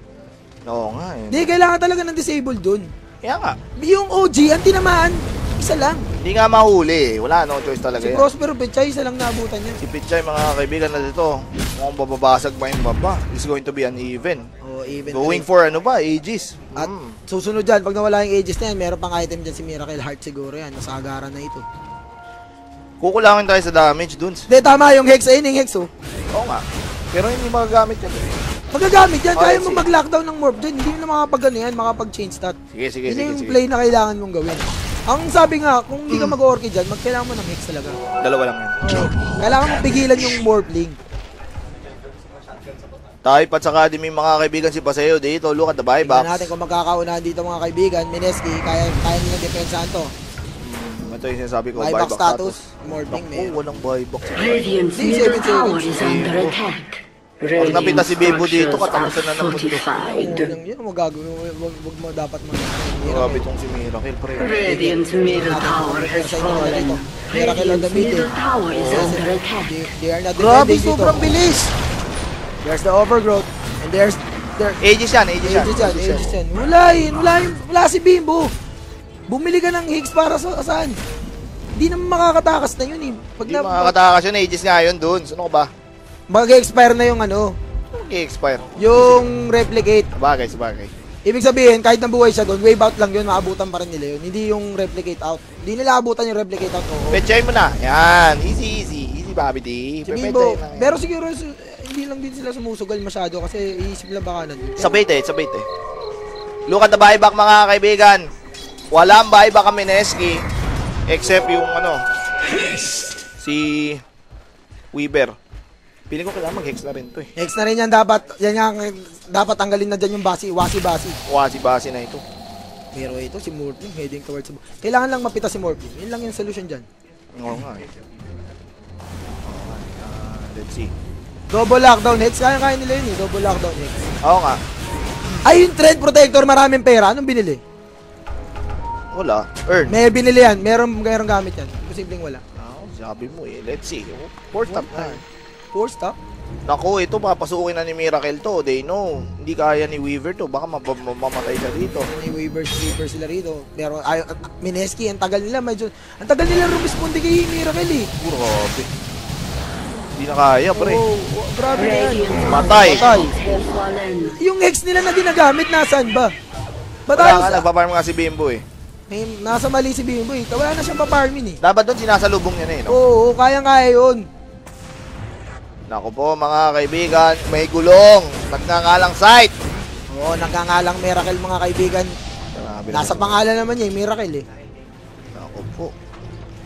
Oo nga eh.
Hindi, kailangan talaga ng disabled dun.
Kaya nga.
Yung OG, ang tinamaan, isa lang.
Hindi nga mahuli eh. Wala no choice talaga
Si
yan.
Prospero Pechay, isa lang naabutan niya.
Si Pichay mga kaibigan na dito. Mukhang bababasag pa yung baba. It's going to be uneven.
Oh, even
Going for ano ba? Aegis.
At
Mm.
susunod dyan, pag nawala yung ages na yan, meron pang item dyan si Miracle Heart siguro yan. Nasagaran na ito.
Kukulangin tayo sa damage dun.
Hindi, tama yung Hex. Ayun yung Hex, oh.
Oo nga. Pero hindi magagamit yan. eh.
Magagamit yan. Kaya mo mag-lockdown ng morph dyan. Hindi mo na makapag-ano yan, makapag-change stat.
Sige, sige,
Yun
sige.
yung
sige.
play na kailangan mong gawin. Ang sabi nga, kung hindi ka mag-orchid dyan, magkailangan mo ng Hex talaga.
Dalawa lang yan.
Kailangan mong pigilan yung morphling.
Tayo pat sa academy mga kaibigan si Paseo dito. Look at the
Tingnan
buybacks.
natin kung magkakaunahan dito mga kaibigan. Mineski, kaya, kaya nilang depensahan to.
Ito yung sinasabi ko.
Buyback
Buyback
status, morphling
Naku,
meron.
walang buyback.
Radiant's
Hindi,
middle tower is under attack.
Pag napita si Bebo dito, katapusan na ng mundo.
fortified.
Yun, ang magagawin. Wag, wag, wag mo dapat mag
Grabe tong si Miracle, pre.
Radiant's middle tower has fallen. Radiant's middle tower is under attack.
Grabe, sobrang bilis.
There's the overgrowth. And there's... There,
Aegis yan, Aegis yan.
Aegis yan, Aegis yan. Wala yun, wala yun. Wala si Bimbo. Bumili ka ng Higgs para sa saan? Hindi naman makakatakas na yun eh. Pag
Hindi
na,
makakatakas yun. Aegis nga yun dun. Sino ka ba?
Mag-expire na yung ano,
Mag-expire.
yung replicate.
Sabagay, sabagay.
Ibig sabihin, kahit nabuhay siya doon, wave out lang yun, maabutan pa rin nila yun. Hindi yung replicate out. Hindi nila abutan yung replicate out. Oo.
Petchay mo na. Yan. Easy, easy. Easy, Bobby D.
Si
Pe-
Bimbo,
petchay lang yan.
pero siguro su- hindi lang din sila sumusugal masyado kasi iisip lang baka nandun.
Sa bait eh, sa bait eh. Look at the buyback mga kaibigan. Walang buyback kami Neski. Except yung ano, si Weaver. Feeling ko kailangan mag-hex na rin to eh.
Next na rin yan dapat. Yan nga, dapat tanggalin na dyan yung basi, wasi-basi.
Wasi-basi na ito.
Pero ito, si Morphling, heading towards the Kailangan lang mapita si Morphling. Yun lang yung solution dyan.
Oo nga eh. Oo eh. Ah, let's see.
Double lockdown heads, kaya-kaya nila yun eh. Double lockdown heads.
Oo nga.
Ay, yung trend protector, maraming pera. Anong binili?
Wala. Earn.
May binili yan. Meron, meron gamit yan. Posibleng wala.
Ah, sabi mo eh. Let's see. Fourth top na.
Four stop?
Naku, ito papasukin na ni Miracle to. They know. Hindi kaya ni Weaver to. Baka mamamatay siya dito.
May waivers, waivers sila rito. Pero, ay, ah, Mineski, ang tagal nila. Medyo, ang tagal nila rumisponde kay Miracle eh.
Grabe. Hindi na kaya, pre.
Oo, oh, grabe na yan.
Has fallen.
Yung hex nila na ginagamit, nasaan ba? Ba't
Wala
sa...
nagpaparm nga si Bimbo eh.
Eh, nasa mali si Bimbo eh. Wala na siyang paparmin eh.
Dapat doon sinasalubong niya na eh, no?
Oo, kayang-kaya yun.
Naku po, mga kaibigan, may gulong. Nagngangalang site.
Oo, nagkangalang miracle mga kaibigan.
Grabe
Nasa
naman.
pangalan naman niya, eh, miracle eh.
Naku po.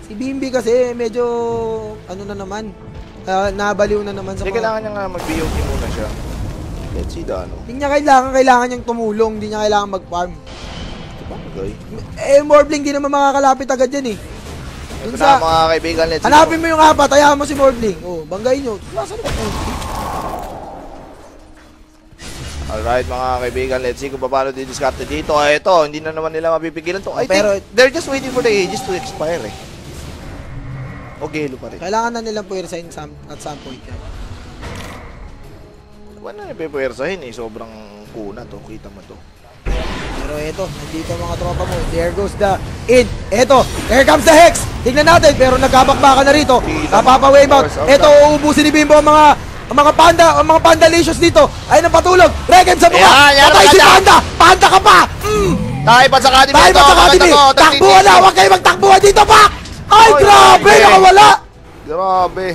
Si Bimbi kasi medyo ano na naman, ah, nabaliw na naman sa
Hindi
mga...
kailangan niya nga mag-BOT muna siya. Let's see the ano.
Hindi niya kailangan, kailangan niyang tumulong, hindi niya kailangan mag-farm.
Bagay.
Eh, Morbling, di naman makakalapit agad yan eh.
Ito
Dun
na
sa,
mga kaibigan, let's
hanapin mo yung apat, ayaw mo si Morbling. Oh, banggayin nyo. Nasaan ba?
Alright mga kaibigan, let's see kung paano didiskarte dito. Ah, ito, hindi na naman nila mapipigilan to. I
Pero-
think they're just waiting for the ages to expire eh. O gelo pa rin.
Kailangan na nilang puwersahin some, at some point yan.
Wala na napipuwersahin eh. Sobrang kuna to. Kita mo to.
Pero eto, nandito mga tropa mo. There goes the in. Eto, here comes the Hex. Tignan natin, pero nagkabakbakan na rito. Napapa-wave out. Eto, uubusin ni Bimbo ang mga ang mga panda, ang mga pandalicious dito. Ay nang patulog. Regen sa mukha. Patay si. Panda. Panda ka pa. Mm.
Tayo pa sa academy ito.
ba sa Academy? Takbuhan na.
13.
Huwag kayo magtakbuhan dito, Pak. Ay, grabe.
grabe.
Nakawala.
Grabe.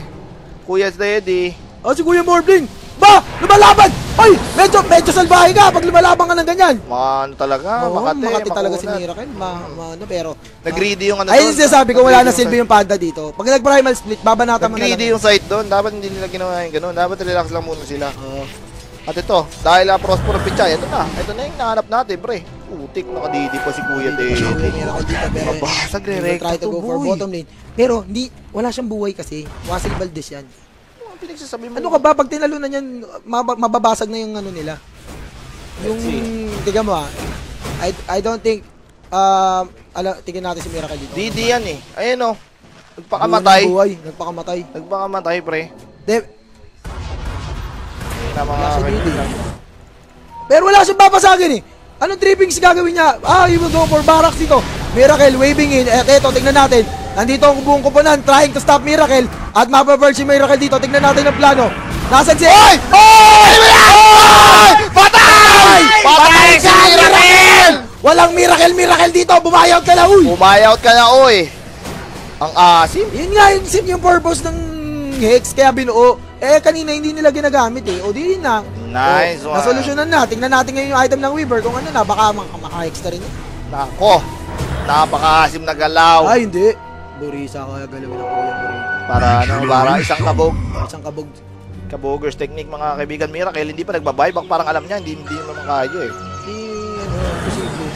Kuya Steady.
Oh, si Kuya Morbling. Ba, lumalaban. Ay, medyo, medyo salbahe ka pag lumalaban ka ng ganyan.
Mga ano talaga,
Oo,
makate,
Makati talaga si. Miracle. Ma, ma, ano, pero...
Nag-greedy yung ano
Ayun
doon.
sinasabi ko, wala na
Nag-greedy
silbi yung panda dito. Pag nag-primal split, babanatan mo na
Nag-greedy
lang.
yung site doon. Dapat hindi nila ginawa yung ganun. Dapat relax lang muna sila.
Oo.
At ito, dahil na Prospero Pichay, ito na. Ito na yung nahanap natin, pre. Putik, nakadidi pa si Kuya Teddy.
Miracle dito, pero...
Mabasag, re-recta
try to
to,
go for
boy.
bottom lane. Pero, hindi, wala siyang buhay kasi. Wasil Valdez yan.
Pinagsasabi mo?
Ano ka ba, pag tinalo na yan, mab- mababasag na yung ano nila. Yung, tiga mo ah, I, I don't think, um, ala, tingnan natin si Miracle dito.
Didi yan eh. Ayan o. Nagpakamatay.
Buhay, nagpakamatay.
Nagpakamatay, pre.
De,
Ayun na mga
Didi. Pero wala siyang papasagin eh. Anong trippings gagawin niya? Ah, he will go for barracks dito. Miracle waving in. At eto, tingnan natin. Nandito ang buong kupunan trying to stop Miracle. At mapaverge si Miracle dito. Tingnan natin ang plano. Nasaan si... Oy! Oy! Oy! Patay!
Patay si Miracle!
Walang Miracle, Miracle dito. Bumayaw ka na, uy!
Umayaut ka na, oy. Ang asim.
Yun nga yung, sim- yung purpose ng Hex, kaya binuo. Eh, kanina hindi nila ginagamit eh. O di yun na.
Nice
o,
one.
Nasolusyonan na. Tingnan natin ngayon yung item ng Weaver. Kung ano na, baka mak- maka-hex na rin yun.
Nako. Napaka-asim na galaw.
Ay, hindi. Burisa kaya galawin ng kuya. Burisa.
Para ano, para isang kabog.
Isang kabog.
Kabogers technique mga kaibigan Miracle. Hindi pa nagbabayback. Parang alam niya, hindi, hindi naman kaya eh.
Di, ano, posible.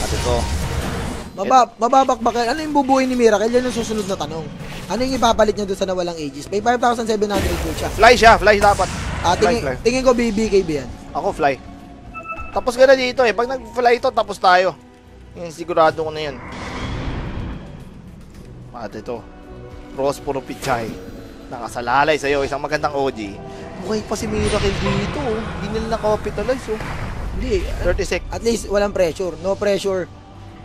At ito.
Maba, mababakbak. Ano yung bubuhay ni Miracle? Yan ang susunod na tanong. Ano yung ipapalit niya doon sa nawalang ages? May 5,700 gold siya.
Fly siya, fly dapat.
Ah,
Fly,
tingin,
fly.
tingin ko BBKB yan.
Ako fly. Tapos ka na dito eh. Pag nag-fly ito, tapos tayo. Yung sigurado ko na yun. At ito. Prospero Pichay. Nakasalalay sa'yo. Isang magandang OG. Buhay pa si Miracle dito. oh. Hindi nila na-capitalize. Oh.
Hindi.
30 sec.
At least walang pressure. No pressure.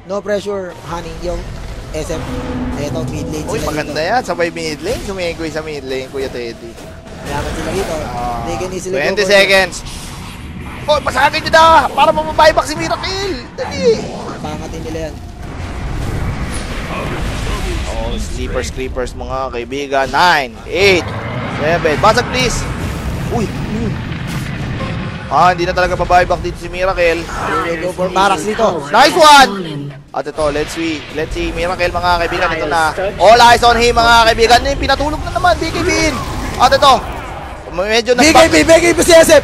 No pressure, honey. Yung SM. Eto, mid lane
Uy, maganda
dito.
yan. Sabay mid lane. Sumigoy sa mid lane, Kuya Teddy.
Mayaman sila dito.
Ah,
They can easily
20
go for-
seconds. Oh, pasagin nyo na! Para mababuyback si Miracle! Dali!
Pangatin nila yan.
Oh, sleepers, creepers mga kaibigan. 9, 8, 7. Basag please! Uy! Ah, hindi na talaga babuyback dito si Miracle.
Go for barracks dito.
Nice one! At ito, let's see. Let's see, Miracle mga kaibigan. Ito na. All eyes on him mga kaibigan. Pinatulog na naman, BKB in. At ito, medyo
BKB,
nag-back.
BKB si SF.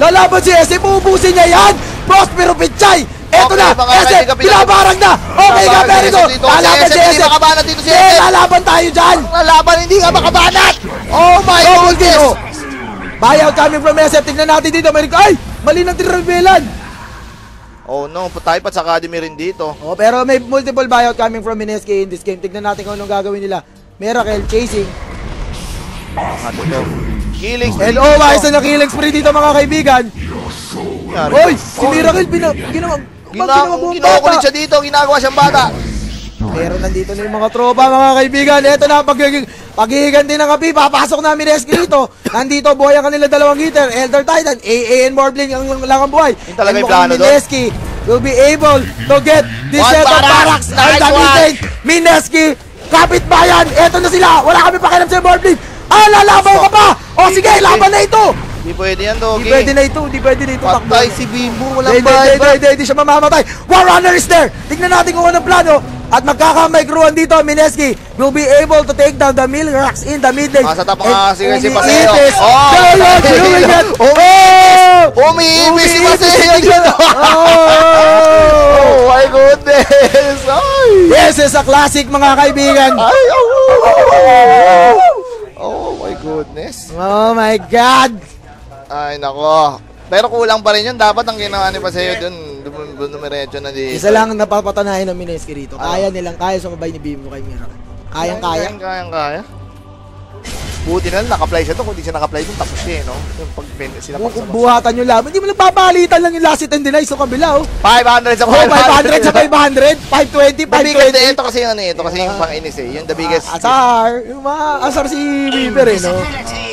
Lalaban si SF, uubusin niya yan. Prospero Pichay. Eto
Okay,
na, SF,
kaibigan,
binabarang na. Okay ka,
dito.
lalaban
Si SF, makabanat dito si SF.
lalaban tayo dyan.
Lalaban, hindi ka makabanat! Oh my goodness!
Buyout coming from SF. Tignan natin dito. May ay, mali ng tirabelan.
Oh no, tayo pa sa academy rin dito.
Oh, pero may multiple buyout coming from Mineski in this game. Tignan natin kung anong gagawin nila. Miracle chasing.
At ito, Killings
And oh, isa na killing spree dito mga kaibigan. Oy, si Miracle pina ginawa
Gina Kinukulit siya dito, ginagawa siyang bata.
Pero nandito na yung mga tropa mga kaibigan. Ito na pagiging paghihiganti ng api. Papasok namin Reski dito. Nandito buhay ang kanila dalawang hitter. Elder Titan, AA and Morbling ang lang ang buhay.
Yun talaga yung plano.
Mineski will be able to get this
One
set of
barracks.
Ang gamitin. Mineski, kapitbayan. Ito na sila. Wala kami pakialam sa Morbling. Ah, lalaban ka pa. O sige, laban na ito.
Hindi pwede yan,
Hindi
Dogi.
pwede na ito. Hindi pwede na ito.
Patay si Bimbo,
Hindi,
walang
hindi, hindi,
bayad.
hindi, hindi, hindi siya mamamatay. War Runner is there. Tignan natin kung anong plano. At magkakamay-crewan dito, Mineski will be able to take down the mill racks in the mid lane.
Ah, sa tapa
And
nga kasi si. Paseo. Oh, Paseo.
doing it.
Oh,
Oh!
Umiibis si Paseo.
Oh!
Oh my goodness! Ay!
This is a classic, mga kaibigan.
Ay! Oh, oh, oh, oh goodness.
Oh my God!
Ay, nako. Pero kulang pa rin yun. Dapat ang ginawa ni Paseo dun, dum- dum- dumiretso na dito.
Isa lang ang napapatanayan ng Mineski rito.
Ano?
Kaya nilang, kaya sumabay ni Bimo kay Mira. Kayang-kaya.
Kayang, kayang, kaya. Buti na lang, naka-apply siya doon. Kung di siya naka-apply doon, tapos siya, eh, no? Yung pag sila
Bu-
pagsabas.
buhatan yung laban. Hindi mo nagpapalitan lang yung last hit and deny sa kabila, oh.
500 sa
Oh, 500 sa 500, 520,
The biggest, eh,
520.
ito kasi yung ano, eh, ito kasi yung pang-inis eh. Yung the biggest.
Ah, asar. Yung mga asar si Weaver eh, no?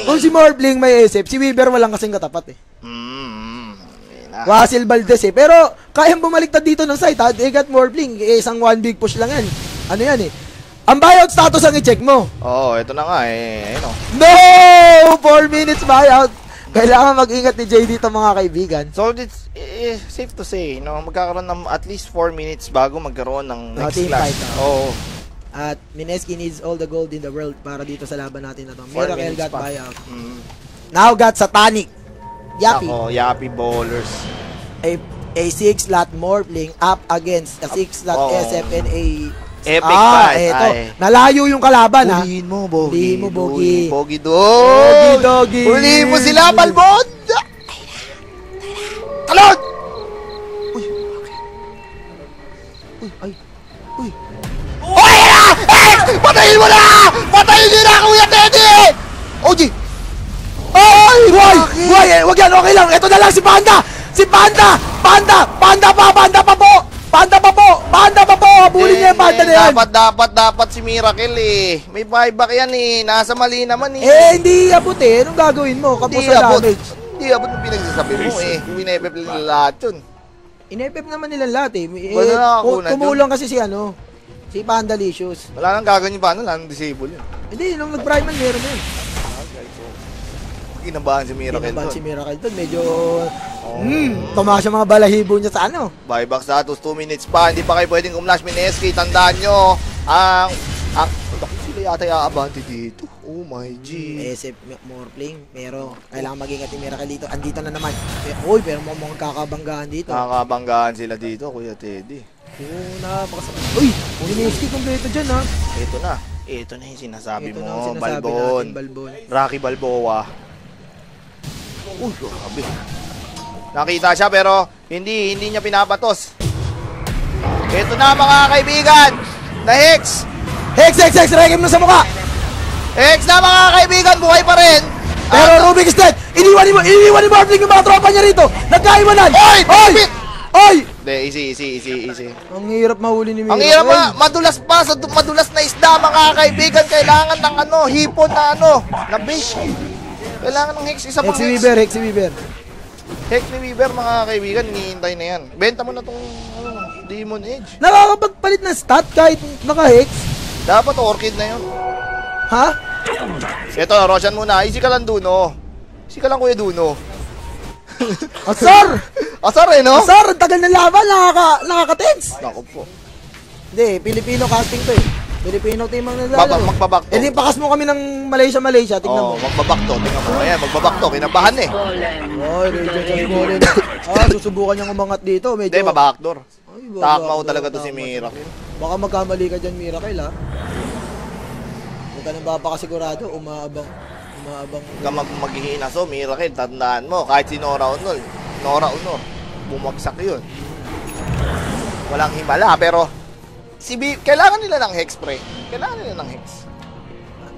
Kung si Morbling may SF, si Weaver walang kasing katapat eh.
Mm, yun na.
Wasil Valdez eh. Pero, kayang bumaliktad dito ng site, ha? They got Morbling. Eh, isang one big push lang yan. Ano yan eh. Ang buyout status ang i-check mo.
Oo, oh, ito na nga eh. Ayun, oh.
No! 4 minutes buyout. Kailangan mag-ingat ni Jay dito mga kaibigan.
So, it's eh, safe to say, no? Magkakaroon ng at least 4 minutes bago magkaroon ng
Ah,
next
fight, ah.
Oo.
At Mineski needs all the gold in the world para dito sa laban natin na to.
Four
Miracle
minutes
got
pa.
buyout.
Mm.
Now got Satanic. Yapi.
Ako, Yappy Bowlers.
a a 6 slot Morbling up against a 6 slot
Oo.
SF and a
Epic
ah,
fight,
eto.
ay.
Nalayo yung kalaban ha.
Ulihin mo, Bogi.
Ulihin mo, Bogi.
Bogi
Doggy,
doon.
doggy.
Ulihin mo sila, Balbon. Talon!
Uy, ay. Uy.
Uy, na! X! Patayin mo na! Patayin niyo na, Kuya Teddy! OG!
Ay! Why? Why? Eh, Wag yan, okay lang. Ito na lang si Panda! Si Panda! Panda! Panda pa! Panda pa po! Panda pa po! Panda pa po! Habulin niya yung Panda na yan!
Dapat, dapat, dapat si Miracle eh. May buyback yan eh. Nasa mali naman eh.
Eh, hindi abot eh. Anong gagawin mo? Kapos sa damage.
Hindi abot yung pinagsasabi mo eh. Winepep nila lahat yun.
Inepep naman nila lahat eh. eh
Wala nakakunan
kum- Kumulang kasi si ano, si Pandalicious.
Wala nang gagawin yung paano. Wala nang disable yun.
Hindi, nung nag-Primal meron na yun.
Kinabahan si Miracle
Kinabahan si
doon.
Miracle doon. Medyo,
Oh.
hmm, tumakas yung mga balahibo niya sa ano.
Buyback status, 2 minutes pa. Hindi pa kayo pwedeng kumlash Mineski. Tandaan nyo, ang... ang sila yata iaabante dito. Oh my G.
SF more playing, pero kailangan mag-ingat yung Miracle dito. Andito na naman. Eh, uy, pero mga mga kakabanggaan dito.
Nakakabanggaan sila dito, Kuya Teddy.
Oo, napakasama. Uy, Mineski kompleto dyan ha.
Ito na. Ito na yung sinasabi
Ito
mo,
na sinasabi
Balbon.
natin, Balbon.
Rocky Balboa. Uy, grabe. Nakita siya pero hindi hindi niya pinapatos. Ito na mga kaibigan. Na Hex.
Hex, Hex, Hex, regim na sa mukha.
Hex na mga kaibigan, buhay pa rin.
Pero
At-
Rubik is dead. Iniwan ni, iniwan ni Marvin yung mga tropa niya rito. Nagkaiwanan.
Oy!
Oy! Oy!
Hindi, easy, easy, easy, easy.
Ang hirap mahuli ni
Ang
Miracle.
hirap ma, madulas pa sa madulas na isda mga kaibigan. Kailangan ng ano, hipon na ano, na base. Kailangan ng Hex, isa pang
Hex
Hex.
Weaver, Hex Weaver.
Hex ni Weaver mga kaibigan, hinihintay na yan. Benta mo na tong ano, Demon Edge.
Nakakapagpalit ng stat kahit naka-Hex.
Dapat Orchid na yun.
Ha?
Ito, Roshan muna. Easy ka lang, Duno. Easy ka lang, Kuya Duno.
Asar!
Asar eh, no?
Asar! Ang tagal ng laban. Nakaka, nakaka-tense.
Naku po.
Hindi, Filipino casting to eh. Filipino team ang
Baba,
naglalaro.
magbaback to.
Eh di pakas mo kami ng Malaysia, Malaysia. Tingnan
Oh,
mo.
magbaback to. Tingnan mo. Ayan, magbaback to. Kinabahan eh.
Ay, Rachel Casmolen. Ah, susubukan niyang umangat dito. Medyo...
Hindi, babackdoor.
Ay,
Takmaw
baba-
talaga to si. Miracle.
Baka magkamali ka dyan, Miracle, ha? Huwag ka nang bapakasigurado. Umaabang. Umaabang.
Huwag ka mag maghihinaso, Miracle. Tandaan mo, kahit si Nora Unol. Nora Unol. Bumagsak yun. Walang himala, pero si B, kailangan nila ng hex, pre. Kailangan nila ng hex.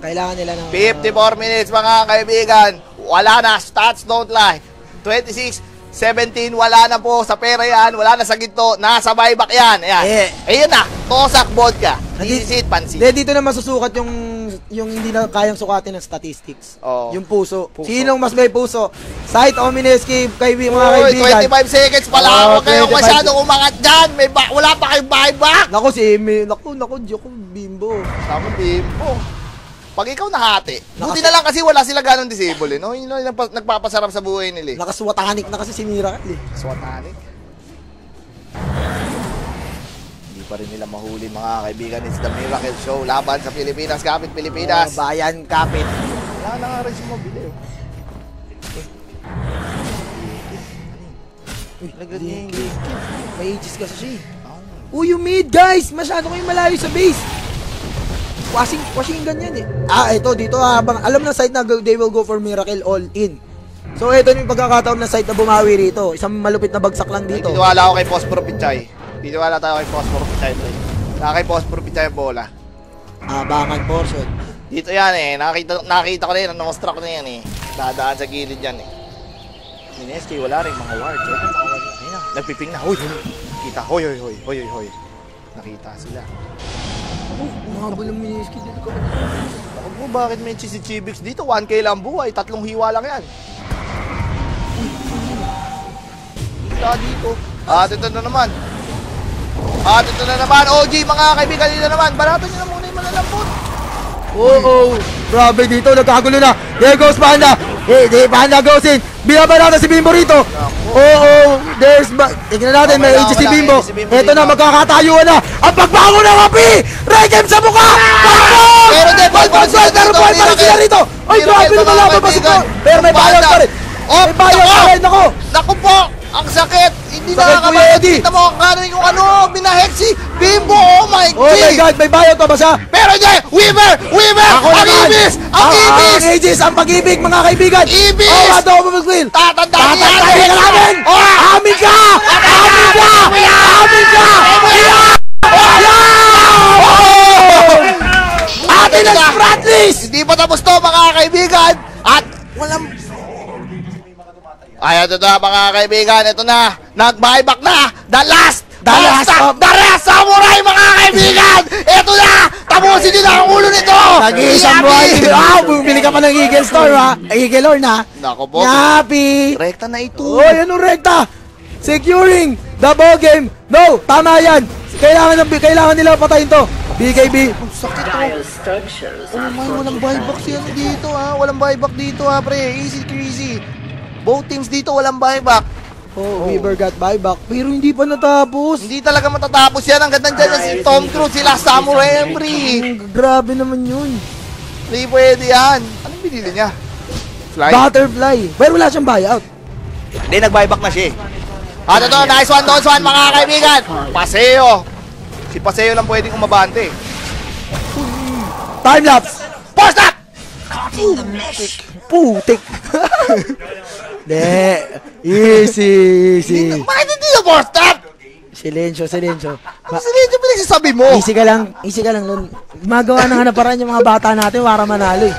Kailangan nila ng...
54 minutes, mga kaibigan. Wala na. Stats don't lie. 26, 17, wala na po sa pera yan. Wala na sa ginto. Nasa buyback yan. Ayan.
Eh.
Ayun na. Tosak vodka. Sisit, pansit.
Hindi, dito na masusukat yung yung hindi na kayang sukatin ng statistics.
Oo.
Yung puso.
Puso.
Sinong mas may puso? Sight Omineski, kay mga
Uy,
kaibigan.
25 seconds pa lang.
Oo,
Huwag kayong
25
masyadong umangat dyan. May ba- wala pa kayong buyback.
Naku, si Emi. Naku, naku, Diyoko, bimbo.
Sabi, bimbo. Pag ikaw nahati, buti na lang kasi wala sila ganong disable, eh, no? Yun lang yung nagpa- nagpapasarap sa buhay nila, eh.
Nakaswatanik na kasi si Miracle eh.
Swatanic. Pa rin nila mahuli mga kaibigan. It's the Miracle Show. Laban sa Pilipinas. Kapit Pilipinas.
Oh, bayan kapit.
Wala na nga rin siya mabili. oh. Uy, nagganyan yung
May ages kasi siya eh. Uy, yung mid, guys! Masyado kayong malayo sa base. Washing, washing ganyan eh. Ah, ito, dito habang alam ng site na they will go for Miracle all in. So, ito yung pagkakataon ng site na bumawi rito. Isang malupit na bagsak lang dito.
Titiwala ako kay Posporo Pichay. Titiwala tayo kay Posporo Pichay. pre. Saka kay Posporo Pichay ang bola.
Abangan portion.
Dito yan eh. Nakita, nakita ko na yan. Namostra ko na yan eh. Dadaan sa gilid yan eh. Mineski, wala rin mga. Ayun, mga wards. Ayun na. Nagpiping na. Hoy, hoy. Kita. Hoy, hoy, hoy. Hoy, hoy, hoy. Nakita sila.
Umahabol ng miniski dito ko.
Ako mo, bakit may si Chibix dito? 1K lang buhay. Tatlong hiwa lang yan. Kita dito. At ito na naman. At ito na naman. OG, mga kaibigan nila naman. Baratan nyo na muna yung malalambot.
Oo, oh, grabe dito, nagkagulo na. There goes Panda. Eh, di Panda goes in. Binabarata si Bimbo rito. Oo, oh, there's ba... Tingnan natin, may ages si Bimbo. Ito na, magkakatayuan na. Ang pagbango ng api! Rekem sa mukha! Bakbong!
Pero di,
Ball, ball, ball, pero ball pa rin sila rito. Ay, grabe na laban pa si. Pero may bayad pa rin.
Oh,
May
nako!
pa rin, nako.
Naku po! Ang sakit! Hindi
Sakit, Kuya
nakakabalik.
Eddie.
Kita mo kung ano ano, si Bimbo. Oh my
Oh my
God!
God, may bayad pa ba siya?
Pero hindi! Weaver! Weaver!
Ako
ang
naman.
ibis! Ang
Ang
ibis!
Ang Aegis, ang pag-ibig, mga kaibigan.
Ibis!
Oh, ato ako mag-clean.
Tatandaan niya!
Tatatayin ka namin!
Oh!
Amin ka! Amin ka! Amin ka! Atin ang Spratlys!
Hindi pa tapos to mga kaibigan! At walang... Ay, ito na mga kaibigan. Ito na. Nag-buyback na. The last!
The last
sa-
of-
The last samurai mga kaibigan! Ito na! Tapusin nyo na ang ulo nito!
Nag-iisang buhay. Ah, bumili ka pa ng Eagle Store, ha? Eagle Horn, ha?
Nako po.
Happy!
Rekta na ito.
Oh, yan ang rekta! Securing the ball game. No, tama yan. Kailangan, ng, kailangan nila patayin to. BKB.
Ang sakit to.
Dire structures
Oh
are
my, walang buyback siya dito ha. Walang buyback dito ha, pre. Easy crazy. Both teams dito walang buyback.
Oh, Weaver got buyback. Pero hindi pa natapos.
Hindi talaga matatapos yan. Ang ganda dyan yan si Tom Cruise, sila Samurai Embry.
Ang grabe naman yun.
Hindi pwede yan. Anong binili niya? Fly?
Butterfly. Pero wala siyang buyout.
Hindi, nag-buyback na siya eh. At ito, nice one, those one, mga kaibigan. Paseo. Si Paseo lang pwedeng umabante.
Time lapse.
Post up!
Putik. De. Easy, easy.
Bakit hindi na post up?
Silensyo, silensyo.
Silid yung pinagsasabi mo.
Easy ka lang, easy ka lang nun. Magawa ng hanaparan yung mga bata natin para manalo eh.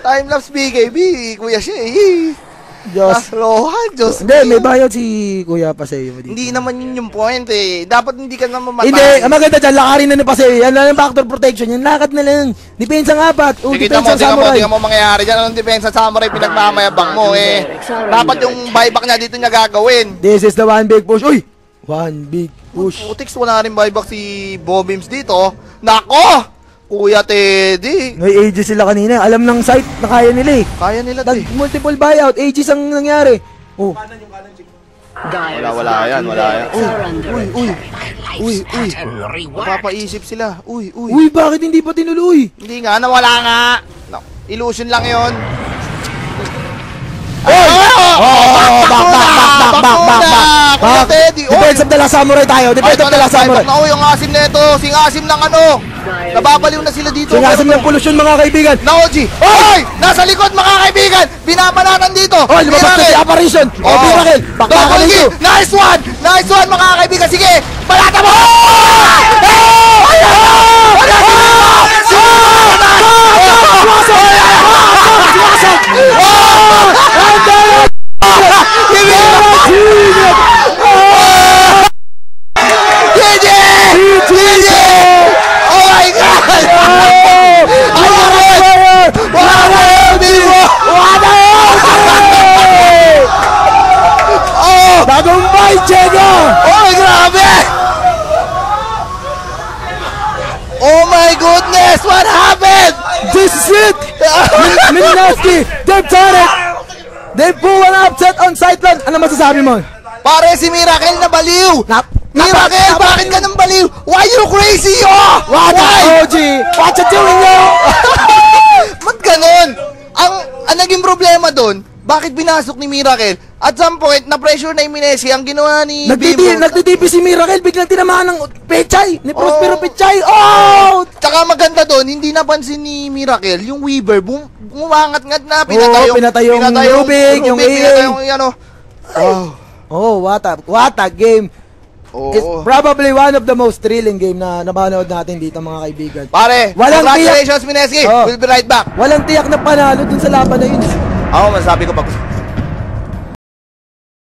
Time-lapse BKB, kuya siya eh.
Diyos.
Aslohan, Diyos
Hindi, may bayad si Kuya Paseo mo dito.
Hindi naman yun yung point eh. Dapat hindi ka naman matay.
Hindi, ang maganda dyan, lakarin na ni Paseo. Yan lang ang factor protection. Yan, lakat na lang. Depensa nga apat. O,
Sige, mo,
depensa
mo,
samurai.
tingnan mo mangyayari dyan. Anong depensa samurai pinagmamayabang mo eh. Dapat yung buyback niya dito niya gagawin.
This is the one big push. Uy! One big push.
Putix, wala rin buyback si Bobims dito. Nako! Kuya Teddy.
May ages sila kanina. Alam ng site na kaya nila eh.
Kaya nila
Nag
eh.
multiple buyout. Ages ang nangyari. Oh.
Dire's
wala yan, wala yan.
Uy, uy.
attack.
Uy, uy.
Mapapaisip sila. Uy, uy.
Uy, bakit hindi pa tinuloy?
Hindi nga, nawala nga. No, illusion lang yon.
Oy! Oh, back, back, back, back, back, back, back.
Kuya
Back.
Teddy. Oy!
Defense of the last samurai tayo. Defense of the last samurai.
Na, oh, yung asim na ito. Sing asim ng ano. Nababaliw na sila dito.
Sinasim ng polusyon mga kaibigan.
Na Oji. Oy! Nasa likod mga kaibigan. Binabanatan dito.
Oh, lumabas na si Apparition. Oh, Miracle. Nito.
kill. Nice one. Nice one mga kaibigan. Sige. Balata mo. Oh! GG! Oh my God! Ayun! Wala na yun! Bimo! Oh!
Tagumpay, Chego!
Oh, grabe! Oh my goodness! What happened?
This is it! Milinowski, they've done it! They pull an upset on Sightland. Ano masasabi mo?
Pare, si Miracle na baliw!
Nap-
Miracle, bakit ka nang baliw? Why you crazy, oh?
What
Why?
OG? What you doing now?
Ba't ganon? Ang, ang naging problema doon, bakit binasok ni Miracle? At some point, na-pressure na yung Minesi, ang ginawa ni
Nagtiti
Bimo.
nagtitipi si Miracle, biglang tinamaan ng Pechay, ni Prospero
Oh.
Pechay. Oh!
Tsaka maganda doon, hindi napansin ni Miracle, yung Weaver, bum bumangat-ngat na, pinatay
Oo,
yung,
pinatay yung Rubik, yung
pinatay
AA.
yung ano. Oh.
Oh, what a, what a game.
Oo.
It's probably one of the most thrilling game na napanood natin dito mga kaibigan.
Pare,
Walang
congratulations Mineski.
Oh.
We'll be right back.
Walang tiyak na panalo dun sa laban na yun.
Ako, masabi ko pag